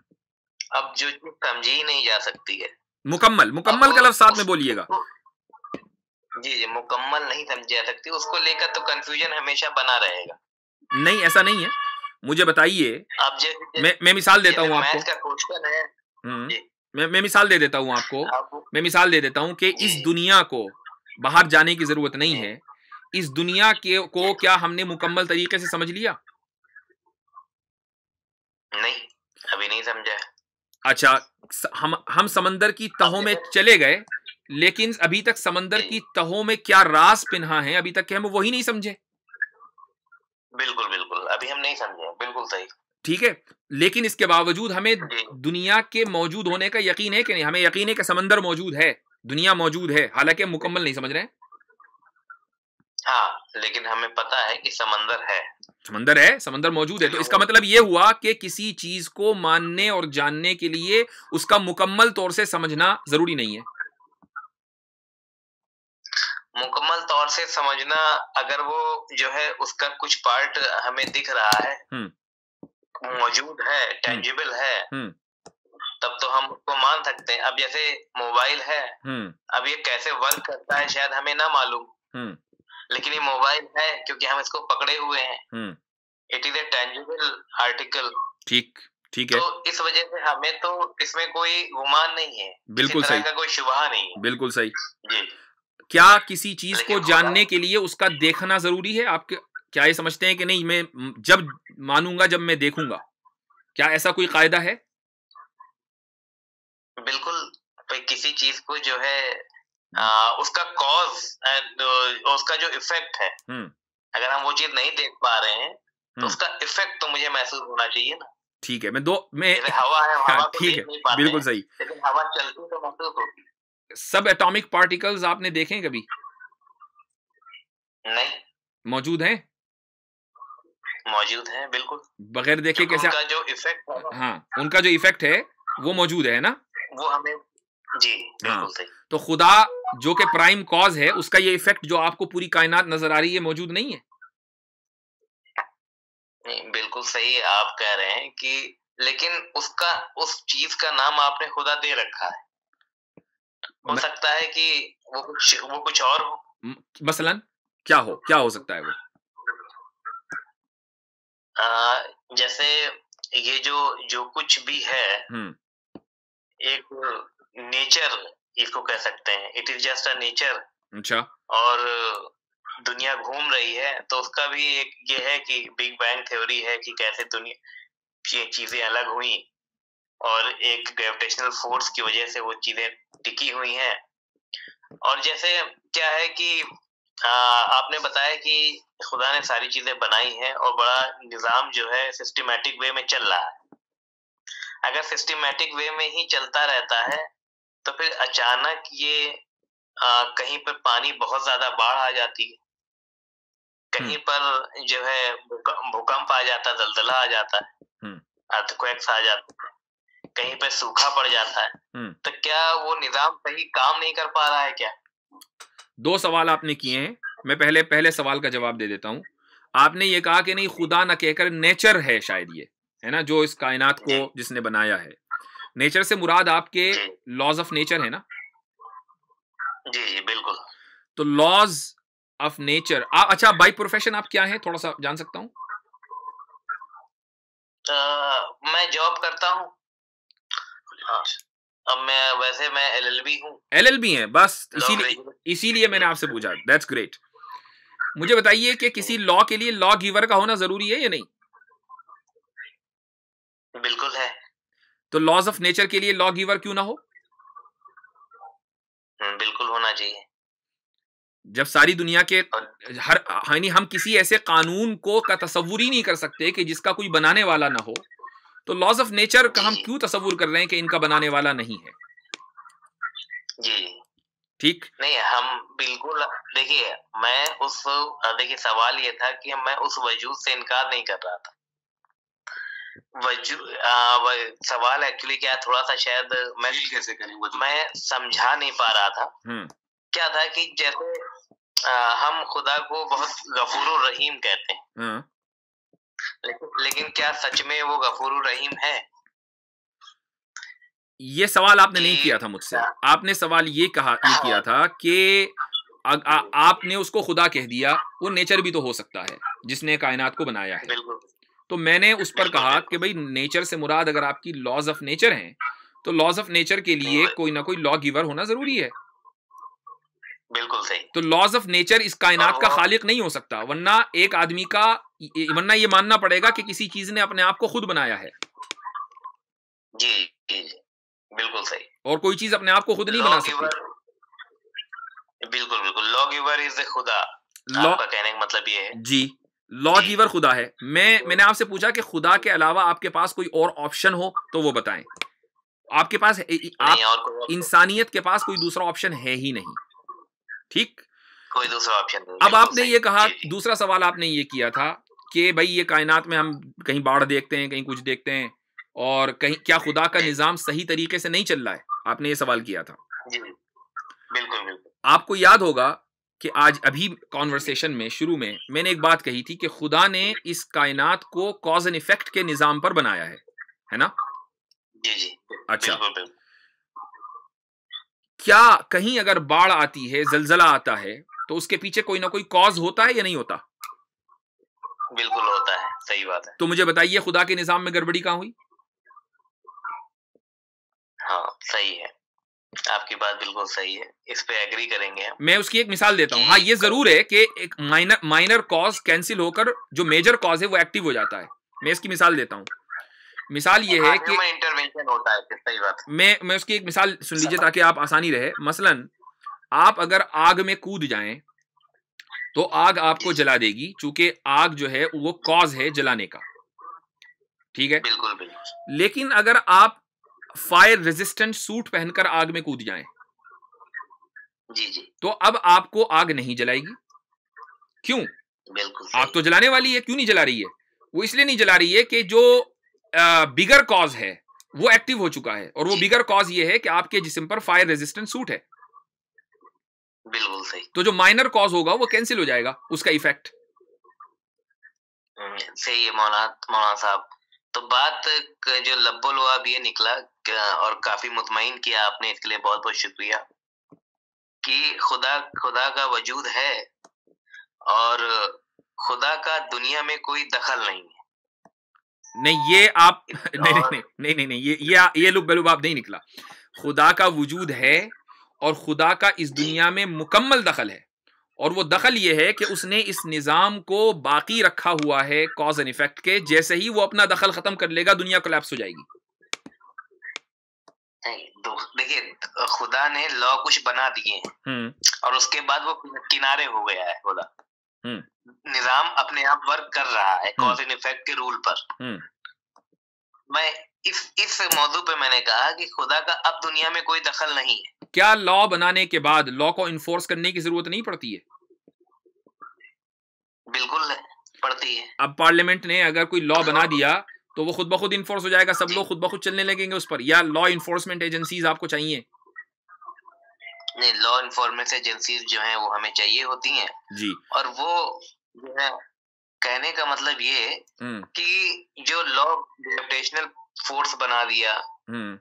अब जो समझी ही नहीं जा सकती है। मुकम्मल मुकम्मल का लफ्ज साथ में बोलिएगा। जी जी मुकम्मल नहीं समझी जा सकती। उसको लेकर तो कंफ्यूजन हमेशा बना रहेगा। नहीं ऐसा नहीं है। मुझे बताइए। अब जैसे मैं मैं मिसाल देता हूँ आपको। का क्वेश्चन है। हम्म। मैं मैं मिसाल दे देता हूँ आपको। मैं मिसाल दे देता हूँ कि इस दुनिया को बाहर जाने की ज़रूरत नहीं है। इस दुनिया के को क्या हमने मुकम्मल तरीके से समझ लिया? नहीं अभी नहीं समझा। अच्छा हम हम समंदर की तहों में चले गए। लेकिन अभी तक समंदर की तहों में क्या रास पिन्हा है? अभी तक के हम वही नहीं समझे। बिल्कुल बिल्कुल। अभी हम नहीं समझे। बिल्कुल सही। ठीक है? लेकिन इसके बावजूद हमें दुनिया के मौजूद होने का यकीन है कि नहीं? हमें यकीन है कि समंदर मौजूद है? दुनिया मौजूद है। हालाँकि हम मुकम्मल नहीं समझ रहे हैं। हाँ लेकिन हमें पता है कि समंदर है। समंदर है समंदर मौजूद है। तो इसका मतलब ये हुआ कि किसी चीज़ को मानने और जानने के लिए उसका मुकम्मल तौर से समझना ज़रूरी नहीं है। मुकम्मल तौर से समझना अगर वो जो है उसका कुछ पार्ट हमें दिख रहा है हम्म। मौजूद है टेंजिबल हम्म। है हम्म। तब तो हम उसको मान सकते हैं। अब जैसे मोबाइल है अब ये कैसे वर्क करता है शायद हमें ना मालूम। लेकिन ये मोबाइल है क्योंकि हम इसको पकड़े हुए हैं। It is a tangible article ठीक ठीक है। तो इस वजह से हमें तो इसमें कोई गुमान नहीं है। बिल्कुल सही। का कोई शुभा नहीं है। बिल्कुल सही। जी। क्या किसी चीज़ को जानने के लिए उसका देखना ज़रूरी है? आप क्या ये समझते हैं कि नहीं मैं जब मानूँगा जब मैं देखूँगा? क्या ऐसा कोई कायदा है? बिल्कुल किसी चीज़ को जो है आ, उसका कॉज उसका जो इफ़ेक्ट है। अगर हम वो चीज़ नहीं देख पा रहे हैं तो। उसका इफ़ेक्ट तो मुझे महसूस होना चाहिए ना। ठीक है मैं दो मैं हवा है हवा हाँ, ठीक है बिल्कुल सही। लेकिन हवा चलती तो महसूस होगी सब एटॉमिक पार्टिकल्स आपने देखे कभी? नहीं। मौजूद हैं? मौजूद हैं बिल्कुल। बगैर देखे कैसे उनका जो इफ़ेक्ट है उनका जो इफ़ेक्ट है वो मौजूद है ना? वो हमें जी हाँ। तो खुदा जो कि प्राइम कॉज है उसका ये इफ़ेक्ट जो आपको पूरी कायनात नज़र आ रही है मौजूद नहीं है? नहीं बिल्कुल सही आप कह रहे हैं कि लेकिन उसका उस चीज़ का नाम आपने खुदा दे रखा है। हो सकता है कि वो कुछ वो कुछ और हो। मसलन? क्या हो क्या हो सकता है वो? आ, जैसे ये जो जो कुछ भी है। एक नेचर इसको कह सकते हैं। It is just a nature. अच्छा। और दुनिया घूम रही है तो उसका भी एक ये है कि बिग बैंग थ्योरी है कि कैसे दुनिया चीज़ें अलग हुई। और एक ग्रेविटेशनल फोर्स की वजह से वो चीज़ें टिकी हुई हैं और जैसे क्या है कि आ, आपने बताया कि खुदा ने सारी चीज़ें बनाई हैं और बड़ा निज़ाम जो है सिस्टमेटिक वे में चल रहा है अगर सिस्टमेटिक वे में ही चलता रहता है तो फिर अचानक ये आ, कहीं पर पानी बहुत ज़्यादा बाढ़ आ जाती है कहीं हम्म। पर जो है भूकंप आ जाता है दलदला आ जाता है अर्थक्वेक्स हम्म। आ जाता है कहीं पे सूखा पड़ जाता है हम्म। तो क्या वो निज़ाम सही काम नहीं कर पा रहा है क्या? दो सवाल आपने किए हैं मैं पहले पहले सवाल का जवाब दे देता हूँ। आपने ये कहा कि नहीं खुदा न कहकर नेचर है शायद ये है ना जो इस कायनात को जिसने बनाया है। नेचर से मुराद आपके लॉज ऑफ़ नेचर है ना? जी जी बिल्कुल। तो लॉज ऑफ़ नेचर अच्छा बाई प्रोफेशन आप क्या है थोड़ा सा जान सकता हूँ? मैं जॉब करता हूँ। हाँ। अब मैं वैसे मैं एलएलबी हूँ। एलएलबी है बस इसीलिए इसीलिए मैंने आपसे पूछा। दैट्स ग्रेट मुझे बताइए कि किसी लॉ के लिए लॉ गिवर का होना ज़रूरी है या नहीं? बिल्कुल है। तो लॉज ऑफ़ नेचर के लिए लॉ गिवर क्यों ना हो? हम्म, बिल्कुल होना चाहिए। जब सारी दुनिया के हर यानी हम किसी ऐसे कानून को का तस्वुर ही नहीं कर सकते कि जिसका कोई बनाने वाला ना हो। तो लॉज ऑफ़ नेचर का हम क्यों तस्वुर कर रहे हैं कि इनका बनाने वाला नहीं है? जी। ठीक? नहीं हम बिल्कुल देखिए मैं उस देखिए सवाल ये था कि मैं उस वजूद से इनकार नहीं कर रहा था। वज़ू सवाल एक्चुअली क्या थोड़ा सा शायद मैं कैसे करें मैं समझा नहीं पा रहा था। हम्म। क्या था कि जैसे आ, हम खुदा को बहुत गफूर रहीम कहते हैं। हाँ। लेकिन लेकिन क्या सच में वो गफूर रहीम है? ये सवाल आपने नहीं किया था मुझसे। आपने सवाल ये कहा ये हाँ। किया था कि आपने उसको खुदा कह दिया वो नेचर भी तो हो सकता है जिसने कायनात को बनाया है। तो मैंने उस पर कहा कि भाई नेचर से मुराद अगर आपकी लॉज ऑफ़ नेचर हैं तो लॉज ऑफ़ नेचर के लिए कोई ना कोई लॉ गिवर होना ज़रूरी है। बिल्कुल सही। तो लॉज ऑफ़ नेचर इस कायनात का खालिक नहीं हो सकता वरना एक आदमी का वरना ये मानना पड़ेगा कि किसी चीज़ ने अपने आप को खुद बनाया है। जी जी बिल्कुल सही। और कोई चीज़ अपने आप को खुद नहीं बना सकती। बिल्कुल बिल्कुल। लॉ गिवर इज़ खुदा लॉ का कहने का मतलब ये है। जी। लॉ गिवर खुदा है। मैं मैंने आपसे पूछा कि खुदा के अलावा आपके पास कोई और ऑप्शन हो तो वो बताएँ। आपके पास आप इंसानियत के पास कोई दूसरा ऑप्शन है ही नहीं। ठीक? कोई दूसरा ऑप्शन अब आपने ये कहा दूसरा सवाल आपने ये किया था कि भाई ये कायनात में हम कहीं बाढ़ देखते हैं कहीं कुछ देखते हैं और कहीं क्या खुदा का निज़ाम सही तरीके से नहीं चल रहा है? आपने ये सवाल किया था। जी बिल्कुल बिल्कुल। आपको याद होगा कि आज अभी कॉन्वर्सेशन में शुरू में मैंने एक बात कही थी कि खुदा ने इस कायनात को कॉज एंड इफ़ेक्ट के निज़ाम पर बनाया है है ना? जी जी। अच्छा। क्या कहीं अगर बाढ़ आती है जलजला आता है तो उसके पीछे कोई ना कोई कॉज होता है या नहीं होता? बिल्कुल होता है सही बात है। तो मुझे बताइए खुदा के निज़ाम में गड़बड़ी कहाँ हुई? हाँ सही है। आपकी बात बिल्कुल सही है इस पे एग्री करेंगे मैं उसकी एक मिसाल देता हूँ। हाँ ये ज़रूर है कि एक माइनर माइनर कॉज कैंसिल होकर जो मेजर कॉज है वो एक्टिव हो जाता है। मैं इसकी मिसाल देता हूँ। मिसाल ये है कि इंटरवेंशन होता है सही बात मैं मैं उसकी एक मिसाल सुन लीजिए ताकि आप आसानी रहे। मसलन आप अगर आग में कूद जाएँ तो आग आपको जला देगी चूँकि आग जो है वो कॉज है जलाने का। ठीक है? बिल्कुल बिल्कुल। लेकिन अगर आप फायर रेजिस्टेंट सूट पहनकर आग में कूद जाएँ जी जी। तो अब आपको आग नहीं जलाएगी। क्यों? बिल्कुल आग तो जलाने वाली है क्यों नहीं जला रही है? वो इसलिए नहीं जला रही है कि जो बिगर कॉज है वो एक्टिव हो चुका है। और वो बिगर कॉज ये है कि आपके जिसम पर फायर रेजिस्टेंट सूट है। बिल्कुल सही। तो जो माइनर कॉज होगा वो कैंसिल हो जाएगा उसका इफ़ेक्ट हम्म, सही है मौलाना मौलाना साहब। तो बात जो लब्बो अब ये निकला और काफ़ी मुतमिन किया आपने इसके लिए बहुत बहुत शुक्रिया। कि खुदा खुदा का वजूद है और खुदा का दुनिया में कोई दखल नहीं है। नहीं ये आप नहीं नहीं नहीं नहीं नहीं ये ये ये लुक बेलुब आप नहीं निकला। खुदा का वजूद है और खुदा का इस दुनिया में मुकम्मल दखल है। और वो दखल ये है कि उसने इस निज़ाम को बाकी रखा हुआ है कॉज एंड इफ़ेक्ट के जैसे ही वो अपना दखल खत्म कर लेगा दुनिया कोलैप्स हो जाएगी। देखिए खुदा ने लॉ कुछ बना दिए हम्म। और उसके बाद वो किनारे हो गया है खुदा। हम्म। निज़ाम अपने आप वर्क कर रहा है कॉज एंड इफ़ेक्ट के रूल पर। हम्म। मैं इस इस मौजू पे मैंने कहा कि खुदा का अब दुनिया में कोई दखल नहीं है। क्या लॉ बनाने के बाद लॉ को इन्फोर्स करने की ज़रूरत नहीं पड़ती है? बिल्कुल पड़ती है। अब पार्लियामेंट ने अगर कोई लॉ बना दिया तो वो खुद ब खुद इन्फोर्स हो जाएगा। सब लोग खुद ब खुद चलने लगेंगे उस पर। या लॉ इन्फोर्समेंट एजेंसीज आपको चाहिए? नहीं लॉ इन्फोर्समेंट एजेंसीज जो है वो हमें चाहिए होती हैं। जी। और वो जो है कहने का मतलब ये हम्म। कि जो लॉ ग्रेविटेशनल फोर्स बना दिया। हम्म।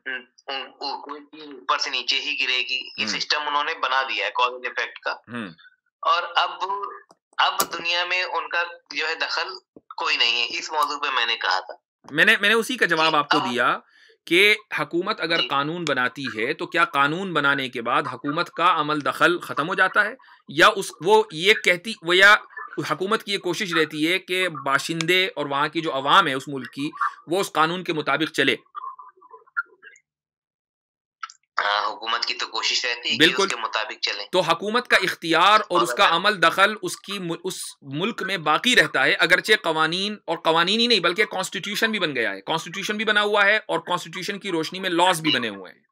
ऊपर से नीचे ही गिरेगी। ये सिस्टम हम्म। उन्होंने बना दिया है कॉज इफ़ेक्ट का। और अब अब दुनिया में उनका जो है दखल कोई नहीं है। इस मौजू पे मैंने कहा था। मैंने मैंने उसी का जवाब आपको दिया कि हकूमत अगर कानून बनाती है तो क्या कानून बनाने के बाद हकूमत का अमल दखल ख़त्म हो जाता है? या उस वो ये कहती वो या हकूमत की ये कोशिश रहती है कि बाशिंदे और वहाँ की जो अवाम है उस मुल्क की वो उस कानून के मुताबिक चले। हाँ, हुकूमत की तो कोशिश रहती है बिल्कुल। के मुताबिक चले। तो हुकूमत का इख्तियार और, और उसका अमल दखल उसकी उस मुल्क में बाकी रहता है अगरचे कवानीन और कवानीन ही नहीं बल्कि कॉन्स्टिट्यूशन भी बन गया है। कॉन्स्टिट्यूशन भी बना हुआ है और कॉन्स्टिट्यूशन की रोशनी में लॉज भी बने हुए हैं।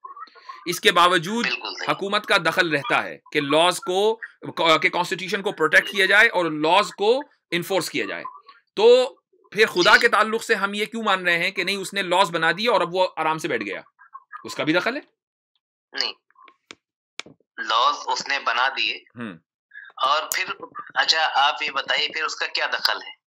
इसके बावजूद हुकूमत का दखल रहता है कि लॉज को के कॉन्स्टिट्यूशन को प्रोटेक्ट किया जाए और लॉज को इन्फोर्स किया जाए। तो फिर खुदा के ताल्लुक से हम ये क्यों मान रहे हैं कि नहीं उसने लॉज बना दिए और अब वो आराम से बैठ गया? उसका भी दखल है? नहीं। लॉज उसने बना दिए। हम्म। और फिर अच्छा आप ये बताइए फिर उसका क्या दखल है?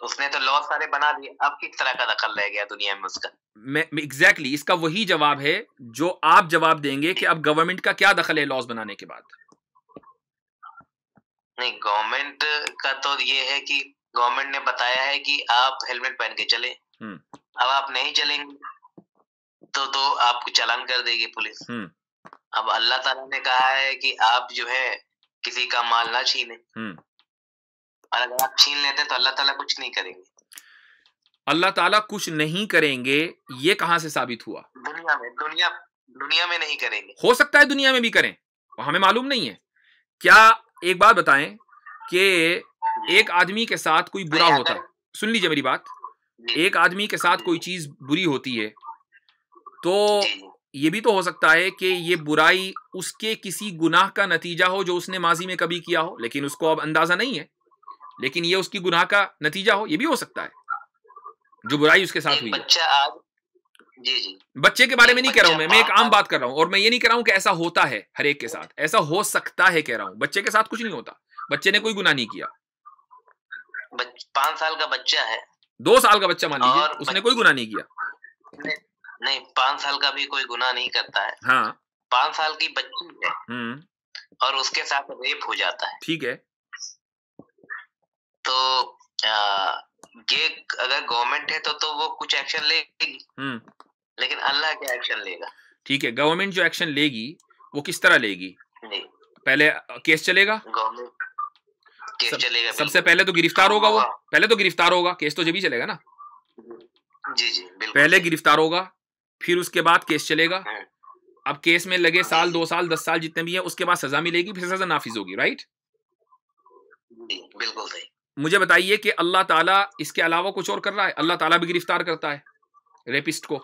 उसने तो लॉ सारे बना दिए अब किस तरह का दखल रह गया दुनिया में उसका मैं एग्जैक्टली exactly, इसका वही जवाब है जो आप जवाब देंगे कि अब गवर्नमेंट का क्या दखल है लॉज बनाने के बाद नहीं गवर्नमेंट का तो ये है कि गवर्नमेंट ने बताया है कि आप हेलमेट पहन के चले हम्म। अब आप नहीं चलेंगे तो तो आपको चलान कर देगी पुलिस हम्म। अब अल्लाह ताला ने कहा है कि आप जो है किसी का माल ना छीने हम्म। और अगर आप छीन लेते तो अल्लाह ताला कुछ नहीं करेंगे। अल्लाह ताला कुछ नहीं करेंगे ये कहाँ से साबित हुआ? दुनिया में दुनिया दुनिया में नहीं करेंगे। हो सकता है दुनिया में भी करें हमें मालूम नहीं है। क्या एक बात बताएँ कि एक आदमी के साथ कोई बुरा होता? है। सुन लीजिए मेरी बात। एक आदमी के साथ कोई चीज़ बुरी होती है तो ये भी तो हो सकता है कि ये बुराई उसके किसी गुनाह का नतीजा हो जो उसने माजी में कभी किया हो लेकिन उसको अब अंदाज़ा नहीं है। लेकिन ये उसकी गुनाह का नतीजा हो ये भी हो सकता है। जो बुराई उसके साथ हुई बच्चा आज जी जी। बच्चे के बारे में नहीं कह रहा हूँ मैं मैं एक आम बात कर रहा हूँ और मैं ये नहीं कह रहा हूँ कि ऐसा होता है हर एक के साथ। ऐसा हो सकता है कह रहा हूँ। बच्चे के साथ कुछ नहीं होता। बच्चे ने कोई गुनाह नहीं किया। पाँच साल का बच्चा है। दो साल का बच्चा मान लीजिए उसने कोई गुनाह नहीं किया। नहीं पाँच साल का भी कोई गुनाह नहीं करता है। हाँ। पाँच साल की बच्ची है हम्म। और उसके साथ रेप हो जाता है। ठीक है। तो आ, ये अगर गवर्नमेंट है तो तो वो कुछ एक्शन लेगी। हम्म। लेकिन अल्लाह क्या एक्शन लेगा? ठीक है गवर्नमेंट जो एक्शन लेगी वो किस तरह लेगी? पहले केस चलेगा? गवर्नमेंट केस सब, चलेगा सबसे पहले तो गिरफ़्तार होगा वो? पहले तो गिरफ़्तार होगा केस तो जब ही चलेगा ना? जी जी पहले गिरफ़्तार होगा फिर उसके बाद केस चलेगा। हाँ। अब केस में लगे साल दो साल दस साल जितने भी है उसके बाद सजा मिलेगी फिर सजा नाफिज होगी राइट बिल्कुल सही। मुझे बताइए कि अल्लाह ताला इसके अलावा कुछ और कर रहा है? अल्लाह ताला भी गिरफ़्तार करता है रेपिस्ट को।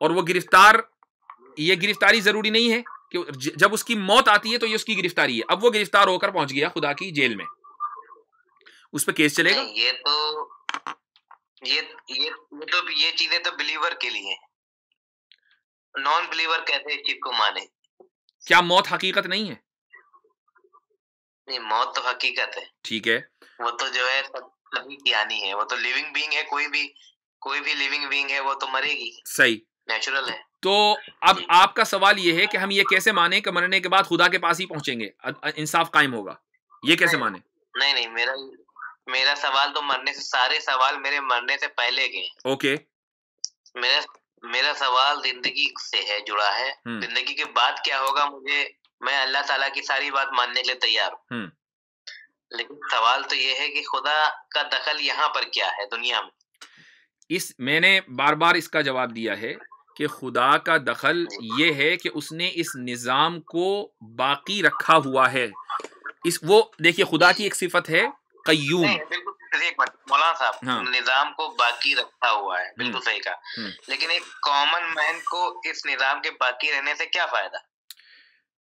और वो गिरफ़्तार ये गिरफ्तारी ज़रूरी नहीं है कि जब उसकी मौत आती है तो ये उसकी गिरफ्तारी है। अब वो गिरफ़्तार होकर पहुँच गया खुदा की जेल में। उस पर केस चलेगा? ये तो ये ये ये तो ये चीज़ें तो बिलीवर के लिए नॉन बिलीवर कैसे इस चीज़ को माने? क्या मौत हकीकत नहीं है? नहीं मौत तो हकीकत है। ठीक है। वो तो जो है सभी की आनी है। वो तो लिविंग बीइंग है कोई भी कोई भी लिविंग बीइंग है वो तो मरेगी। सही। नेचुरल है। तो अब आपका सवाल ये है कि हम ये कैसे माने कि मरने के बाद खुदा के पास ही पहुँचेंगे? इंसाफ कायम होगा। ये कैसे माने? नहीं नहीं मेरा मेरा सवाल तो मरने से सारे सवाल मेरे मरने से पहले के ओके। मेरा मेरा सवाल ज़िंदगी से है जुड़ा है। हम्म। ज़िंदगी के बाद क्या होगा मुझे मैं अल्लाह ताला की सारी बात मानने के लिए तैयार हूँ हम्म। लेकिन सवाल तो ये है कि खुदा का दखल यहाँ पर क्या है दुनिया में इस मैंने बार बार इसका जवाब दिया है कि खुदा का दखल ये है कि उसने इस निज़ाम को बाकी रखा हुआ है इस वो देखिए खुदा की एक सिफत है कयूम मौलाना साहब हाँ। निज़ाम को बाकी रखा हुआ है बिल्कुल हम्म। सही कहा हम्म। लेकिन एक कॉमन मैन को इस निज़ाम के बाकी रहने से क्या फ़ायदा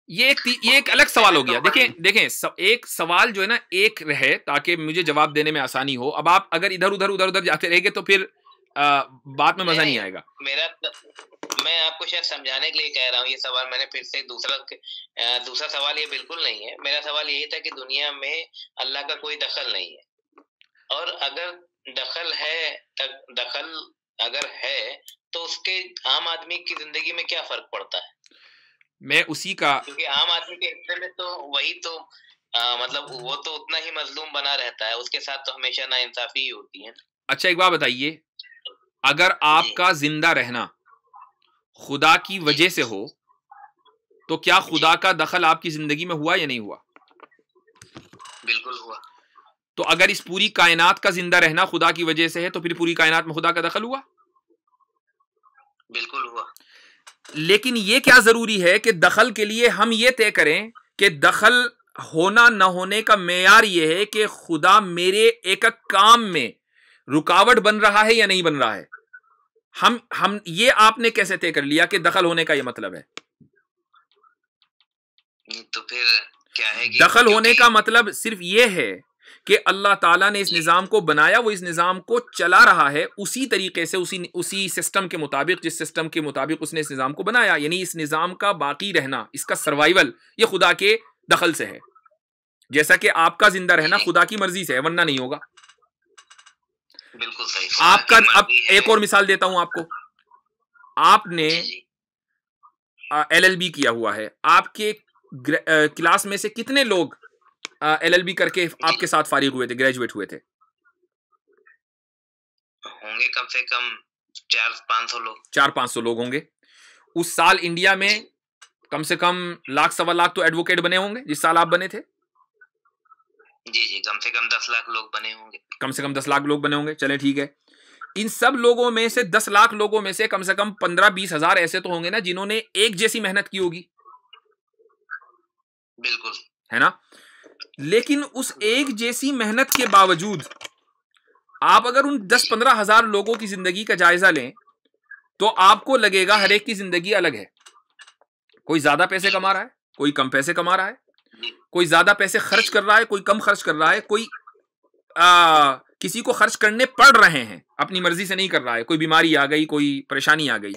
ये एक ये एक अलग सवाल हो गया। <laughs> देखें देखें स, एक सवाल जो है ना एक रहे ताकि मुझे जवाब देने में आसानी हो। अब आप अगर इधर उधर उधर उधर जाते रहेंगे तो फिर आ, बात में मज़ा नहीं आएगा। मेरा मैं आपको शायद समझाने के लिए कह रहा हूँ ये सवाल मैंने फिर से दूसरा दूसरा सवाल ये बिल्कुल नहीं है। मेरा सवाल यही था कि दुनिया में अल्लाह का कोई दखल नहीं है। और अगर दखल है दखल अगर है तो उसके आम आदमी की ज़िंदगी में क्या फ़र्क पड़ता है? मैं उसी का क्योंकि आम आदमी के हिस्से में तो वही तो आ, मतलब वो तो उतना ही मजलूम बना रहता है उसके साथ तो हमेशा ना इंसाफी ही होती है। अच्छा एक बात बताइए अगर आपका ज़िंदा रहना खुदा की वजह से हो तो क्या खुदा का दखल आपकी ज़िंदगी में हुआ या नहीं हुआ? बिल्कुल हुआ। तो अगर इस पूरी कायनात का ज़िंदा रहना खुदा की वजह से है तो फिर पूरी कायनात में खुदा का दखल हुआ? बिल्कुल हुआ। लेकिन ये क्या ज़रूरी है कि दखल के लिए हम ये तय करें कि दखल होना न होने का मैार ये है कि खुदा मेरे एक काम में रुकावट बन रहा है या नहीं बन रहा है? हम हम ये आपने कैसे तय कर लिया कि दखल होने का ये मतलब है? तो फिर क्या है कि दखल होने का मतलब सिर्फ़ ये है कि अल्लाह ताला ने इस निज़ाम को बनाया वो इस निज़ाम को चला रहा है उसी तरीके से उसी उसी सिस्टम के मुताबिक जिस सिस्टम के मुताबिक उसने इस निज़ाम को बनाया। यानी इस निज़ाम का बाकी रहना इसका सर्वाइवल ये खुदा के दखल से है। जैसा कि आपका ज़िंदा रहना खुदा की मर्ज़ी से है वरना नहीं होगा। बिल्कुल सही। आपका अब एक और मिसाल देता हूँ आपको। आपने एल एल बी किया हुआ है। आपके क्लास में से कितने लोग एल एल बी करके आपके साथ फारिग हुए थे ग्रेजुएट हुए थे। होंगे कम से कम चार पाँच सौ लोग। चार पाँच सौ लोग होंगे। उस साल इंडिया में कम से कम लाख सवा लाख तो एडवोकेट बने होंगे जिस साल आप बने थे। जी जी कम से कम दस लाख लोग बने होंगे। कम से कम दस लाख लोग बने होंगे चले ठीक है। इन सब लोगों में से दस लाख लोगों में से कम से कम पंद्रह बीस हज़ार ऐसे तो होंगे ना जिन्होंने एक जैसी मेहनत की होगी। बिल्कुल। है ना? लेकिन उस एक जैसी मेहनत के बावजूद आप अगर उन दस पंद्रह हज़ार लोगों की ज़िंदगी का जायजा लें तो आपको लगेगा हर एक की ज़िंदगी अलग है। कोई ज़्यादा पैसे कमा रहा है कोई कम पैसे कमा रहा है कोई ज़्यादा पैसे खर्च कर रहा है कोई कम खर्च कर रहा है कोई आ, किसी को खर्च करने पड़ रहे हैं अपनी मर्ज़ी से नहीं कर रहा है कोई बीमारी आ गई कोई परेशानी आ गई।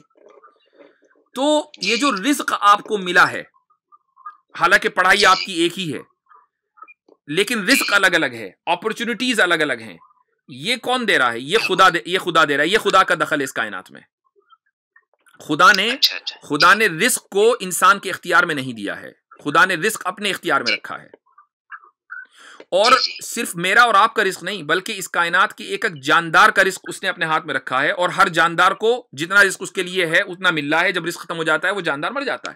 तो ये जो रिस्क आपको मिला है हालाँकि पढ़ाई आपकी एक ही है लेकिन रिस्क अलग अलग है अपॉर्चुनिटीज़ अलग अलग हैं। ये कौन दे रहा है? ये खुदा दे ये खुदा दे रहा है ये खुदा का दखल है इस कायनात में। खुदा ने अच्छा, अच्छा। खुदा ने रिस्क को इंसान के इख्तियार में नहीं दिया है। खुदा ने रिस्क अपने इख्तियार में रखा है। और सिर्फ़ मेरा और आपका रिस्क नहीं बल्कि इस कायनात की एक एक जानदार का रिस्क उसने अपने हाथ में रखा है और हर जानदार को जितना रिस्क उसके लिए है उतना मिल रहा है। जब रिस्क खत्म हो जाता है वो जानदार मर जाता है।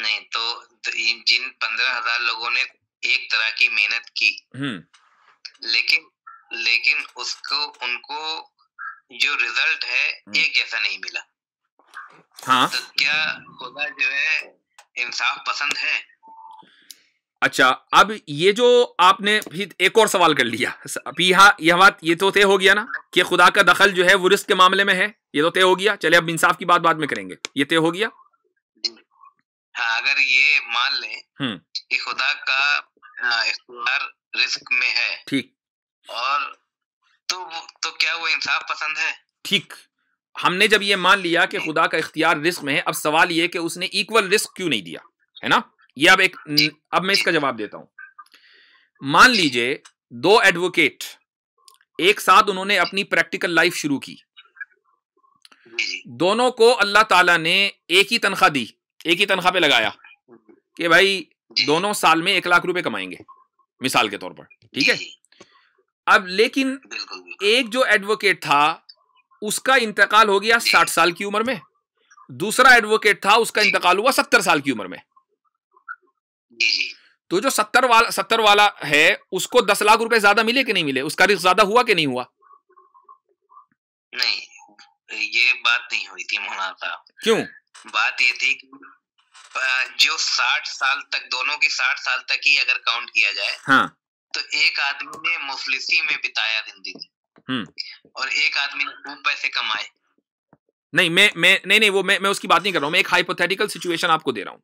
नहीं तो, जिन पंद्रह हज़ार लोगों ने एक तरह की मेहनत की। हम्म। लेकिन लेकिन उसको उनको जो रिज़ल्ट है हम्म। एक जैसा नहीं मिला। हाँ। तो क्या खुदा जो है इंसाफ पसंद है? अच्छा अब ये जो आपने फिर एक और सवाल कर लिया। अभी यहाँ यह बात ये तो तय हो गया ना कि खुदा का दखल जो है वो रिस्क के मामले में है। ये तो तय हो गया। चले अब इंसाफ की बात बाद में करेंगे। ये तय हो गया? हाँ अगर ये मान लें। कि खुदा का इख्तियार रिस्क में है ठीक। और तो तो क्या वो इंसाफ पसंद है? ठीक। हमने जब ये मान लिया कि खुदा का इख्तियार रिस्क में है अब सवाल ये कि उसने इक्वल रिस्क क्यों नहीं दिया? है ना? ये अब एक अब मैं इसका जवाब देता हूँ। मान लीजिए दो एडवोकेट एक साथ उन्होंने अपनी प्रैक्टिकल लाइफ शुरू की। दोनों को अल्लाह ताला ने एक ही तनख्वाह दी। एक ही तनख्वाह पे लगाया कि भाई दोनों साल में एक लाख रुपए कमाएँगे मिसाल के तौर पर ठीक है? अब लेकिन एक जो एडवोकेट था उसका इंतकाल हो गया साठ साल की उम्र में। दूसरा एडवोकेट था उसका इंतकाल हुआ सत्तर साल की उम्र में। तो जो सत्तर वाला सत्तर वाला है उसको दस लाख रुपए ज़्यादा मिले कि नहीं मिले? उसका रिस्क ज़्यादा हुआ कि नहीं हुआ? नहीं ये बात नहीं हुई थी मोहना साहब क्यों? बात ये थी कि जो साठ साल तक दोनों की साठ साल तक ही अगर काउंट किया जाए हाँ। तो एक आदमी ने मुफलिसी में बिताया ज़िंदगी। हम्म। और एक आदमी ने खूब पैसे कमाए। नहीं मैं मैं नहीं नहीं वो मैं मैं उसकी बात नहीं कर रहा हूँ मैं एक हाइपोथेटिकल सिचुएशन आपको दे रहा हूँ।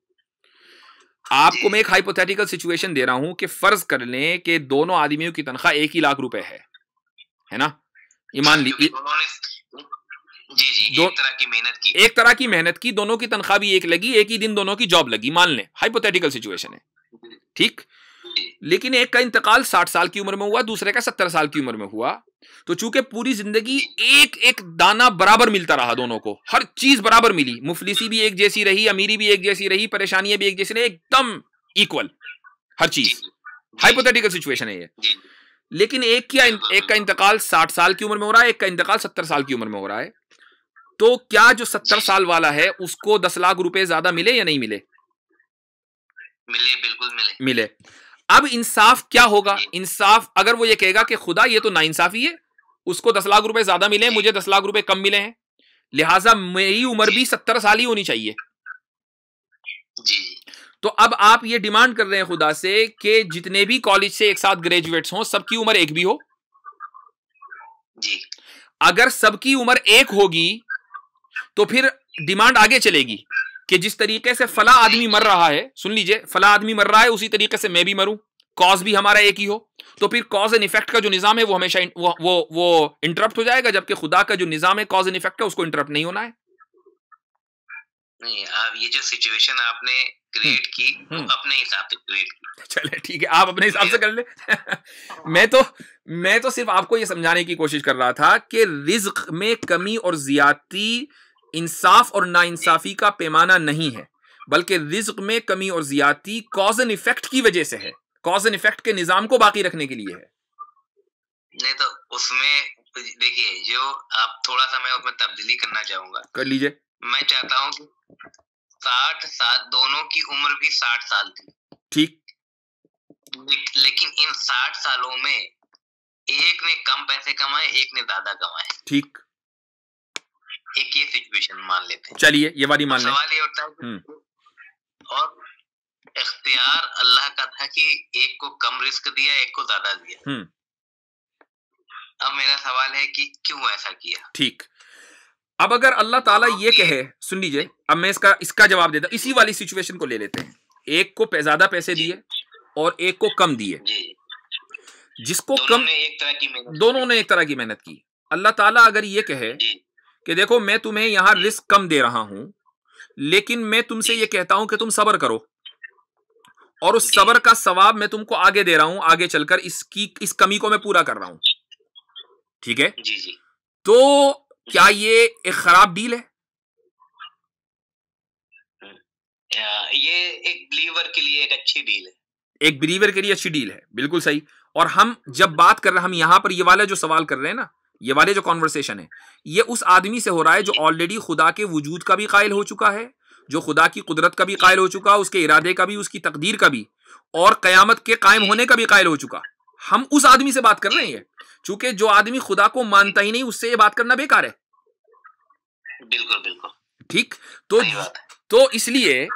आपको मैं एक हाइपोथेटिकल सिचुएशन दे रहा हूँ कि फ़र्ज़ कर लें कि दोनों आदमियों की तनख्वाह एक ही लाख रुपए है। है ना? ईमान ली जी जी दो, एक तरह की मेहनत की। एक तरह की मेहनत की दोनों की तनख्वाह भी एक लगी एक ही दिन दोनों की जॉब लगी। मान लें हाइपोथेटिकल सिचुएशन है। ठीक? लेकिन एक का इंतकाल साठ साल की उम्र में हुआ दूसरे का सत्तर साल की उम्र में हुआ। तो चूँकि पूरी ज़िंदगी एक एक दाना बराबर मिलता रहा दोनों को हर चीज़ बराबर मिली। मुफलिसी भी एक जैसी रही अमीरी भी एक जैसी रही परेशानियाँ भी एक जैसी रही एकदम इक्वल हर चीज़। हाइपोथेटिकल सिचुएशन है ये। लेकिन एक क्या एक का इंतकाल साठ साल की उम्र में हो रहा है एक का इंतकाल सत्तर साल की उम्र में हो रहा है। तो क्या जो सत्तर साल वाला है उसको दस लाख रुपए ज़्यादा मिले या नहीं मिले? मिले बिल्कुल मिले। मिले। अब इंसाफ क्या होगा? इंसाफ अगर वो ये कहेगा कि खुदा ये तो नाइंसाफी है उसको दस लाख रुपए ज़्यादा मिले मुझे दस लाख रुपए कम मिले हैं। लिहाजा मेरी उम्र भी सत्तर साल ही होनी चाहिए। जी। तो अब आप ये डिमांड कर रहे हैं खुदा से कि जितने भी कॉलेज से एक साथ ग्रेजुएट्स हों सबकी उम्र एक भी हो। जी। अगर सबकी उम्र एक होगी तो फिर डिमांड आगे चलेगी कि जिस तरीके से फला आदमी मर रहा है सुन लीजिए फला आदमी मर रहा है उसी तरीके से मैं भी मरूं कॉज भी हमारा एक ही हो। तो फिर कॉज एंड इफ़ेक्ट का जो निज़ाम है वो हमेशा वो वो वो इंटरप्ट हो जाएगा जबकि खुदा का जो निज़ाम है कॉज एंड इफ़ेक्ट का उसको इंटरप्ट नहीं होना है। नहीं आप ये जो सिचुएशन आपने क्रिएट की हम्म। अपने हिसाब से क्रिएट की। चले ठीक है आप अपने हिसाब से कर ले। <laughs> मैं तो मैं तो सिर्फ़ आपको ये समझाने की कोशिश कर रहा था कि रिज्क में कमी और ज्यादती इंसाफ और नाइंसाफी का पैमाना नहीं है बल्कि रिज्क में कमी और ज्यादती कॉज एंड इफ़ेक्ट की वजह से है। कॉज एंड इफ़ेक्ट के निज़ाम को बाकी रखने के लिए है। नहीं तो उसमें देखिए जो आप थोड़ा सा मैं उसमें तब्दीली करना चाहूँगा। कर लीजिए। मैं चाहता हूँ कि साठ साल दोनों की उम्र भी साठ साल थी। ठीक। लेकिन इन साठ सालों में एक ने कम पैसे कमाए एक ने ज़्यादा कमाए। ठीक। एक ये सिचुएशन मान लेते हैं। चलिए ये वाली मान सवाल ये होता है हम्म। और इख्तियार अल्लाह का था कि एक को कम रिस्क दिया एक को ज़्यादा दिया? हम्म। अब मेरा सवाल है कि क्यों ऐसा किया? ठीक। अब अगर अल्लाह ताला ये कहे सुन लीजिए अब मैं इसका इसका जवाब देता हूँ। इसी वाली सिचुएशन को ले लेते हैं। एक को ज़्यादा पैसे दिए और एक को कम दिए। जिसको कम एक तरह की दोनों ने एक तरह की मेहनत की। अल्लाह ताला अगर ये कहे कि देखो मैं तुम्हें यहाँ रिस्क कम दे रहा हूँ लेकिन मैं तुमसे ये कहता हूँ कि तुम सबर करो। और उस सबर का सवाब मैं तुमको आगे दे रहा हूँ आगे चलकर इसकी इस कमी को मैं पूरा कर रहा हूँ। ठीक है? जी जी। तो क्या ये एक खराब डील है? ये एक बिलीवर के लिए एक अच्छी डील है। एक बिलीवर के लिए अच्छी डील है बिल्कुल सही। और हम जब बात कर रहे हैं हम यहाँ पर ये वाला जो सवाल कर रहे हैं ना ये वाले जो कॉन्वर्सेशन है ये उस आदमी से हो रहा है जो ऑलरेडी खुदा के वजूद का भी कायल हो चुका है जो खुदा की कुदरत का भी कायल हो चुका उसके इरादे का भी उसकी तकदीर का भी और कयामत के कायम होने का भी कायल हो चुका। हम उस आदमी से बात कर रहे हैं चूँकि जो आदमी खुदा को मानता ही नहीं उससे ये बात करना बेकार है। बिल्कुल बिल्कुल। ठीक? तो तो इसलिए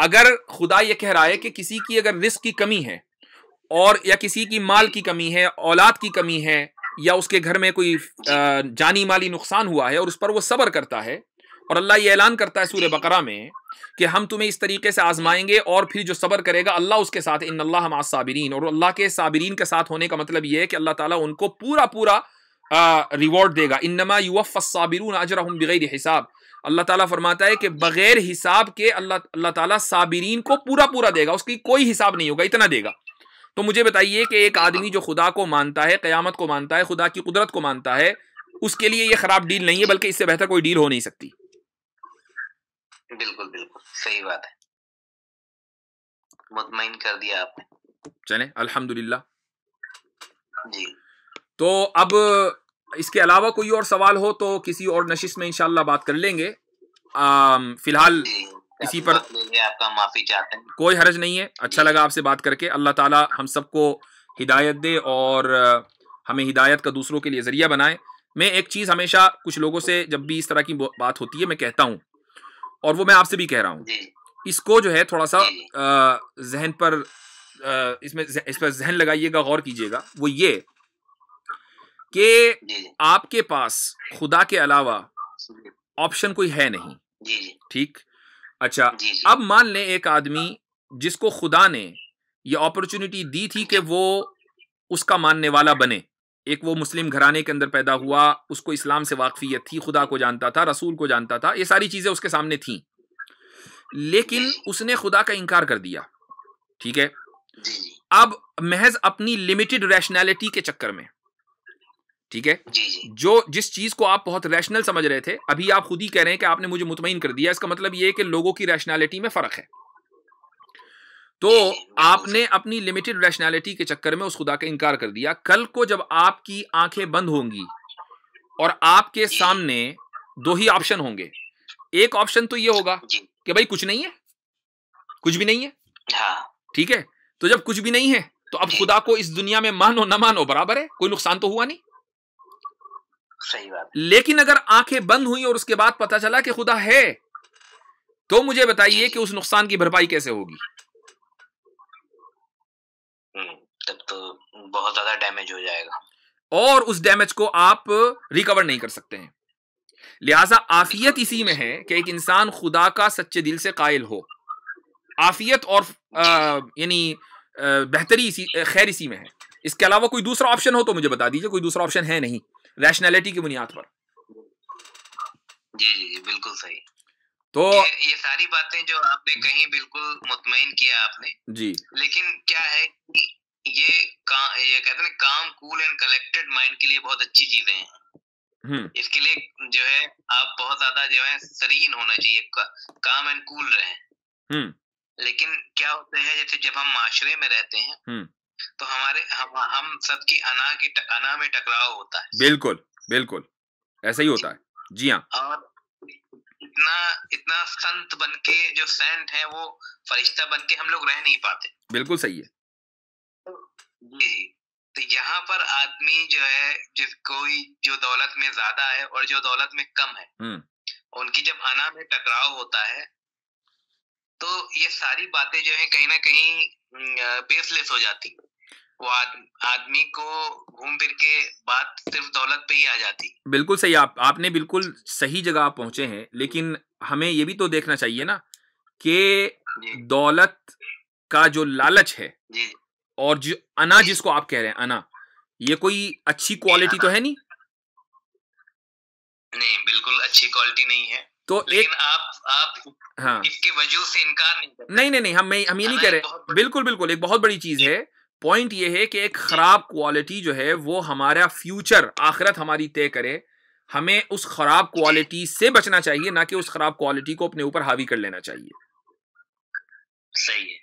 अगर खुदा ये कह रहा है कि किसी की अगर रिस्क की कमी है और या किसी की माल की कमी है औलाद की कमी है या उसके घर में कोई जानी माली नुकसान हुआ है और उस पर वो सबर करता है और अल्लाह ये ऐलान करता है सूर्य बकरा में कि हम तुम्हें इस तरीके से आजमाएँगे और फिर जो सबर करेगा अल्लाह उसके साथ इन अल्लाह हम साबिरीन। और अल्लाह के साबिरीन के साथ होने का मतलब ये है कि अल्लाह ताला उनको पूरा पूरा रिवॉर्ड देगा। इनमा युवफ़ाबिरून अजरहम बगैर हिसाब। अल्लाह ताला फरमाता है कि बगैर हिसाब के अल्लाह अल्लाह ताला साबिरीन को पूरा पूरा देगा, उसकी कोई हिसाब नहीं होगा, इतना देगा। तो मुझे बताइए कि एक आदमी जो खुदा को मानता है क़यामत को मानता है खुदा की कुदरत को मानता है उसके लिए ये खराब डील नहीं है बल्कि इससे बेहतर कोई डील हो नहीं सकती। बिल्कुल बिल्कुल सही बात है। मुतमिन कर दिया आपने। चले अल्हम्दुलिल्लाह। जी। तो अब इसके अलावा कोई और सवाल हो तो किसी और नशिश में इंशाल्लाह बात कर लेंगे। फ़िलहाल इसी पर आपका माफ़ी चाहते हैं। कोई हर्ज नहीं है। अच्छा लगा आपसे बात करके। अल्लाह ताला हम सबको हिदायत दे और हमें हिदायत का दूसरों के लिए ज़रिया बनाए। मैं एक चीज़ हमेशा कुछ लोगों से जब भी इस तरह की बात होती है मैं कहता हूँ और वो मैं आपसे भी कह रहा हूँ। इसको जो है थोड़ा सा जहन पर इसमें इस पर जहन लगाइएगा गौर कीजिएगा। वो ये कि आपके पास खुदा के अलावा ऑप्शन कोई है नहीं। ठीक? अच्छा अब मान लें एक आदमी जिसको खुदा ने ये अपॉर्चुनिटी दी थी कि वो उसका मानने वाला बने। एक वो मुस्लिम घराने के अंदर पैदा हुआ उसको इस्लाम से वाकफियत थी खुदा को जानता था रसूल को जानता था ये सारी चीज़ें उसके सामने थी। लेकिन उसने खुदा का इनकार कर दिया ठीक है? अब महज अपनी लिमिटेड रैशनैलिटी के चक्कर में ठीक है? जो जिस चीज़ को आप बहुत रैशनल समझ रहे थे अभी आप खुद ही कह रहे हैं कि आपने मुझे मुतमिन कर दिया इसका मतलब ये है कि लोगों की रैशनैलिटी में फ़र्क है। तो आपने अपनी लिमिटेड रैशनैलिटी के चक्कर में उस खुदा का इनकार कर दिया। कल को जब आपकी आँखें बंद होंगी और आपके सामने दो ही ऑप्शन होंगे। एक ऑप्शन तो ये होगा कि भाई कुछ नहीं है कुछ भी नहीं है। हाँ। ठीक है? तो जब कुछ भी नहीं है तो अब खुदा को इस दुनिया में मानो न मानो बराबर है कोई नुकसान तो हुआ नहीं। सही बात लेकिन अगर आँखें बंद हुई और उसके बाद पता चला कि खुदा है तो मुझे बताइए कि उस नुकसान की भरपाई कैसे होगी। हम्म, तब तो बहुत ज़्यादा डैमेज हो जाएगा। और उस डैमेज को आप रिकवर नहीं कर सकते हैं। लिहाजा आफियत इसी में है कि एक इंसान खुदा का सच्चे दिल से कायल हो। आफियत और यानी बेहतरी इसी खैर इसी में है। इसके अलावा कोई दूसरा ऑप्शन हो तो मुझे बता दीजिए कोई दूसरा ऑप्शन है नहीं। रैशनैलिटी की बुनियाद पर जी जी जी बिल्कुल सही तो ये, ये सारी बातें जो आपने कही बिल्कुल मुतमिन किया आपने जी लेकिन क्या है कि ये का, ये कहते हैं काम कूल एंड कलेक्टेड माइंड के लिए बहुत अच्छी चीज़ें हैं हम्म। इसके लिए जो है आप बहुत ज़्यादा जो है सरीन होना चाहिए का, काम एंड कूल रहे। लेकिन क्या होता है जैसे जब हम माशरे में रहते हैं हम्म। तो हमारे हम हम सबकी अना की अना में टकराव होता है। बिल्कुल बिल्कुल। ऐसा ही होता है। जी हाँ। और इतना इतना संत बन के जो सेंट है वो फरिश्ता बन के हम लोग रह नहीं पाते। बिल्कुल सही है। जी तो यहाँ पर आदमी जो है जिस कोई जो दौलत में ज़्यादा है और जो दौलत में कम है। उनकी जब अना में टकराव होता है तो ये सारी बातें जो है कहीं ना कहीं बेसलेस हो जाती वो आदमी को घूम फिर के बात सिर्फ़ दौलत पे ही आ जाती। बिल्कुल सही आप आपने बिल्कुल सही जगह आप पहुँचे हैं लेकिन हमें ये भी तो देखना चाहिए ना कि दौलत का जो लालच है जी। और जो अना जिसको आप कह रहे हैं अना ये कोई अच्छी क्वालिटी तो है नहीं? नहीं बिल्कुल अच्छी क्वालिटी नहीं है तो एक आप आप हाँ। इसके वजूद से इनकार नहीं नहीं नहीं हम हम ये नहीं कह रहे बिल्कुल बिल्कुल एक बहुत बड़ी चीज़ है पॉइंट ये है कि एक खराब क्वालिटी जो है वो हमारा फ्यूचर आखिरत हमारी तय करे। हमें उस खराब क्वालिटी से बचना चाहिए ना कि उस खराब क्वालिटी को अपने ऊपर हावी कर लेना चाहिए। सही है।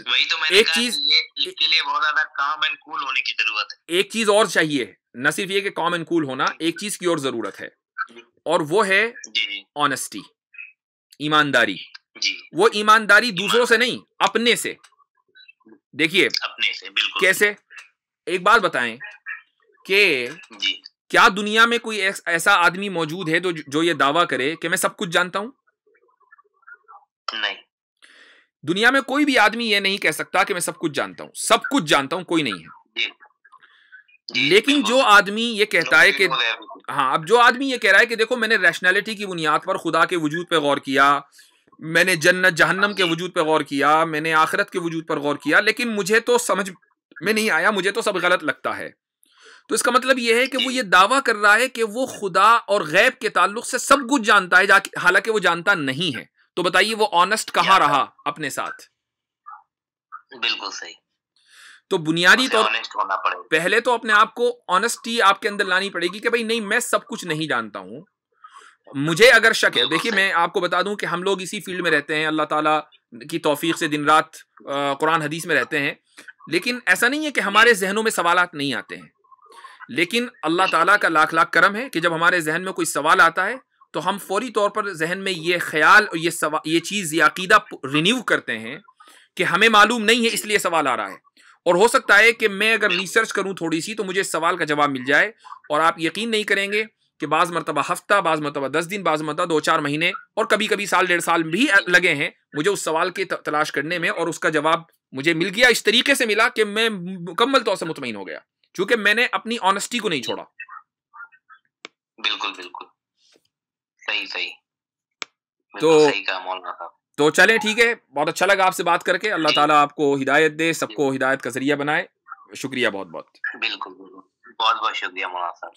वही तो मैंने एक चीज़ इसके लिए बहुत ज़्यादा काम एंड कूल होने की ज़रूरत है। एक चीज़ और चाहिए न सिर्फ़ ये कि कॉम एंड कूल होना एक चीज़ की और ज़रूरत है। और वो है ऑनेस्टी ईमानदारी। वो ईमानदारी दूसरों से नहीं अपने से। देखिए अपने से बिल्कुल। कैसे? एक बात बताएँ कि क्या दुनिया में कोई ऐसा आदमी मौजूद है तो जो ये दावा करे कि मैं सब कुछ जानता हूँ? नहीं। दुनिया में कोई भी आदमी ये नहीं कह सकता कि मैं सब कुछ जानता हूँ। सब कुछ जानता हूँ कोई नहीं है। लेकिन जो आदमी ये कहता है कि हाँ अब जो आदमी ये कह रहा है कि देखो मैंने रैशनैलिटी की बुनियाद पर खुदा के वजूद पे गौर किया मैंने जन्नत जहन्नम के वजूद पर गौर किया मैंने आखिरत के वजूद पर गौर किया लेकिन मुझे तो समझ में नहीं आया मुझे तो सब गलत लगता है। तो इसका मतलब यह है कि वो ये दावा कर रहा है कि वो खुदा और गैब के ताल्लुक से सब कुछ जानता है हालाँकि वो जानता नहीं है। तो बताइए वो ऑनेस्ट कहाँ रहा अपने साथ? बिल्कुल सही। तो बुनियादी तौर पहले तो अपने आप को ऑनेस्टी आपके अंदर लानी पड़ेगी कि भाई नहीं मैं सब कुछ नहीं जानता हूँ। मुझे अगर शक है, देखिए मैं आपको बता दूँ कि हम लोग इसी फ़ील्ड में रहते हैं, अल्लाह ताला की तौफीक से दिन रात कुरान हदीस में रहते हैं। लेकिन ऐसा नहीं है कि हमारे जहनों में सवाल नहीं आते हैं। लेकिन अल्लाह ताला का लाख लाख करम है कि जब हमारे जहन में कोई सवाल आता है तो हम फौरी तौर पर जहन में ये ख्याल और ये सवा, ये चीज़, ये अकीदा रिन्यू करते हैं कि हमें मालूम नहीं है, इसलिए सवाल आ रहा है। और हो सकता है कि मैं अगर रिसर्च करूँ थोड़ी सी तो मुझे सवाल का जवाब मिल जाए और आप यकीन नहीं करेंगे कि बाज़ मरतबा हफ़्ता बाज़ मरतबा दस दिन बाज़ मरतबा दो चार महीने और कभी कभी साल डेढ़ साल भी लगे हैं मुझे उस सवाल की तलाश करने में और उसका जवाब मुझे मिल गया इस तरीके से मिला कि मैं मुकम्मल तौर से मुतमिन हो गया क्योंकि मैंने अपनी ऑनेस्टी को नहीं छोड़ा। बिल्कुल बिल्कुल। सही सही। तो सही तो चले ठीक है बहुत अच्छा लगा आपसे बात करके अल्लाह ताला आपको हिदायत दे सबको हिदायत का ज़रिया बनाए शुक्रिया बहुत बहुत बिल्कुल बिल्कुल। बहुत बहुत शुक्रिया मौलाना साहब।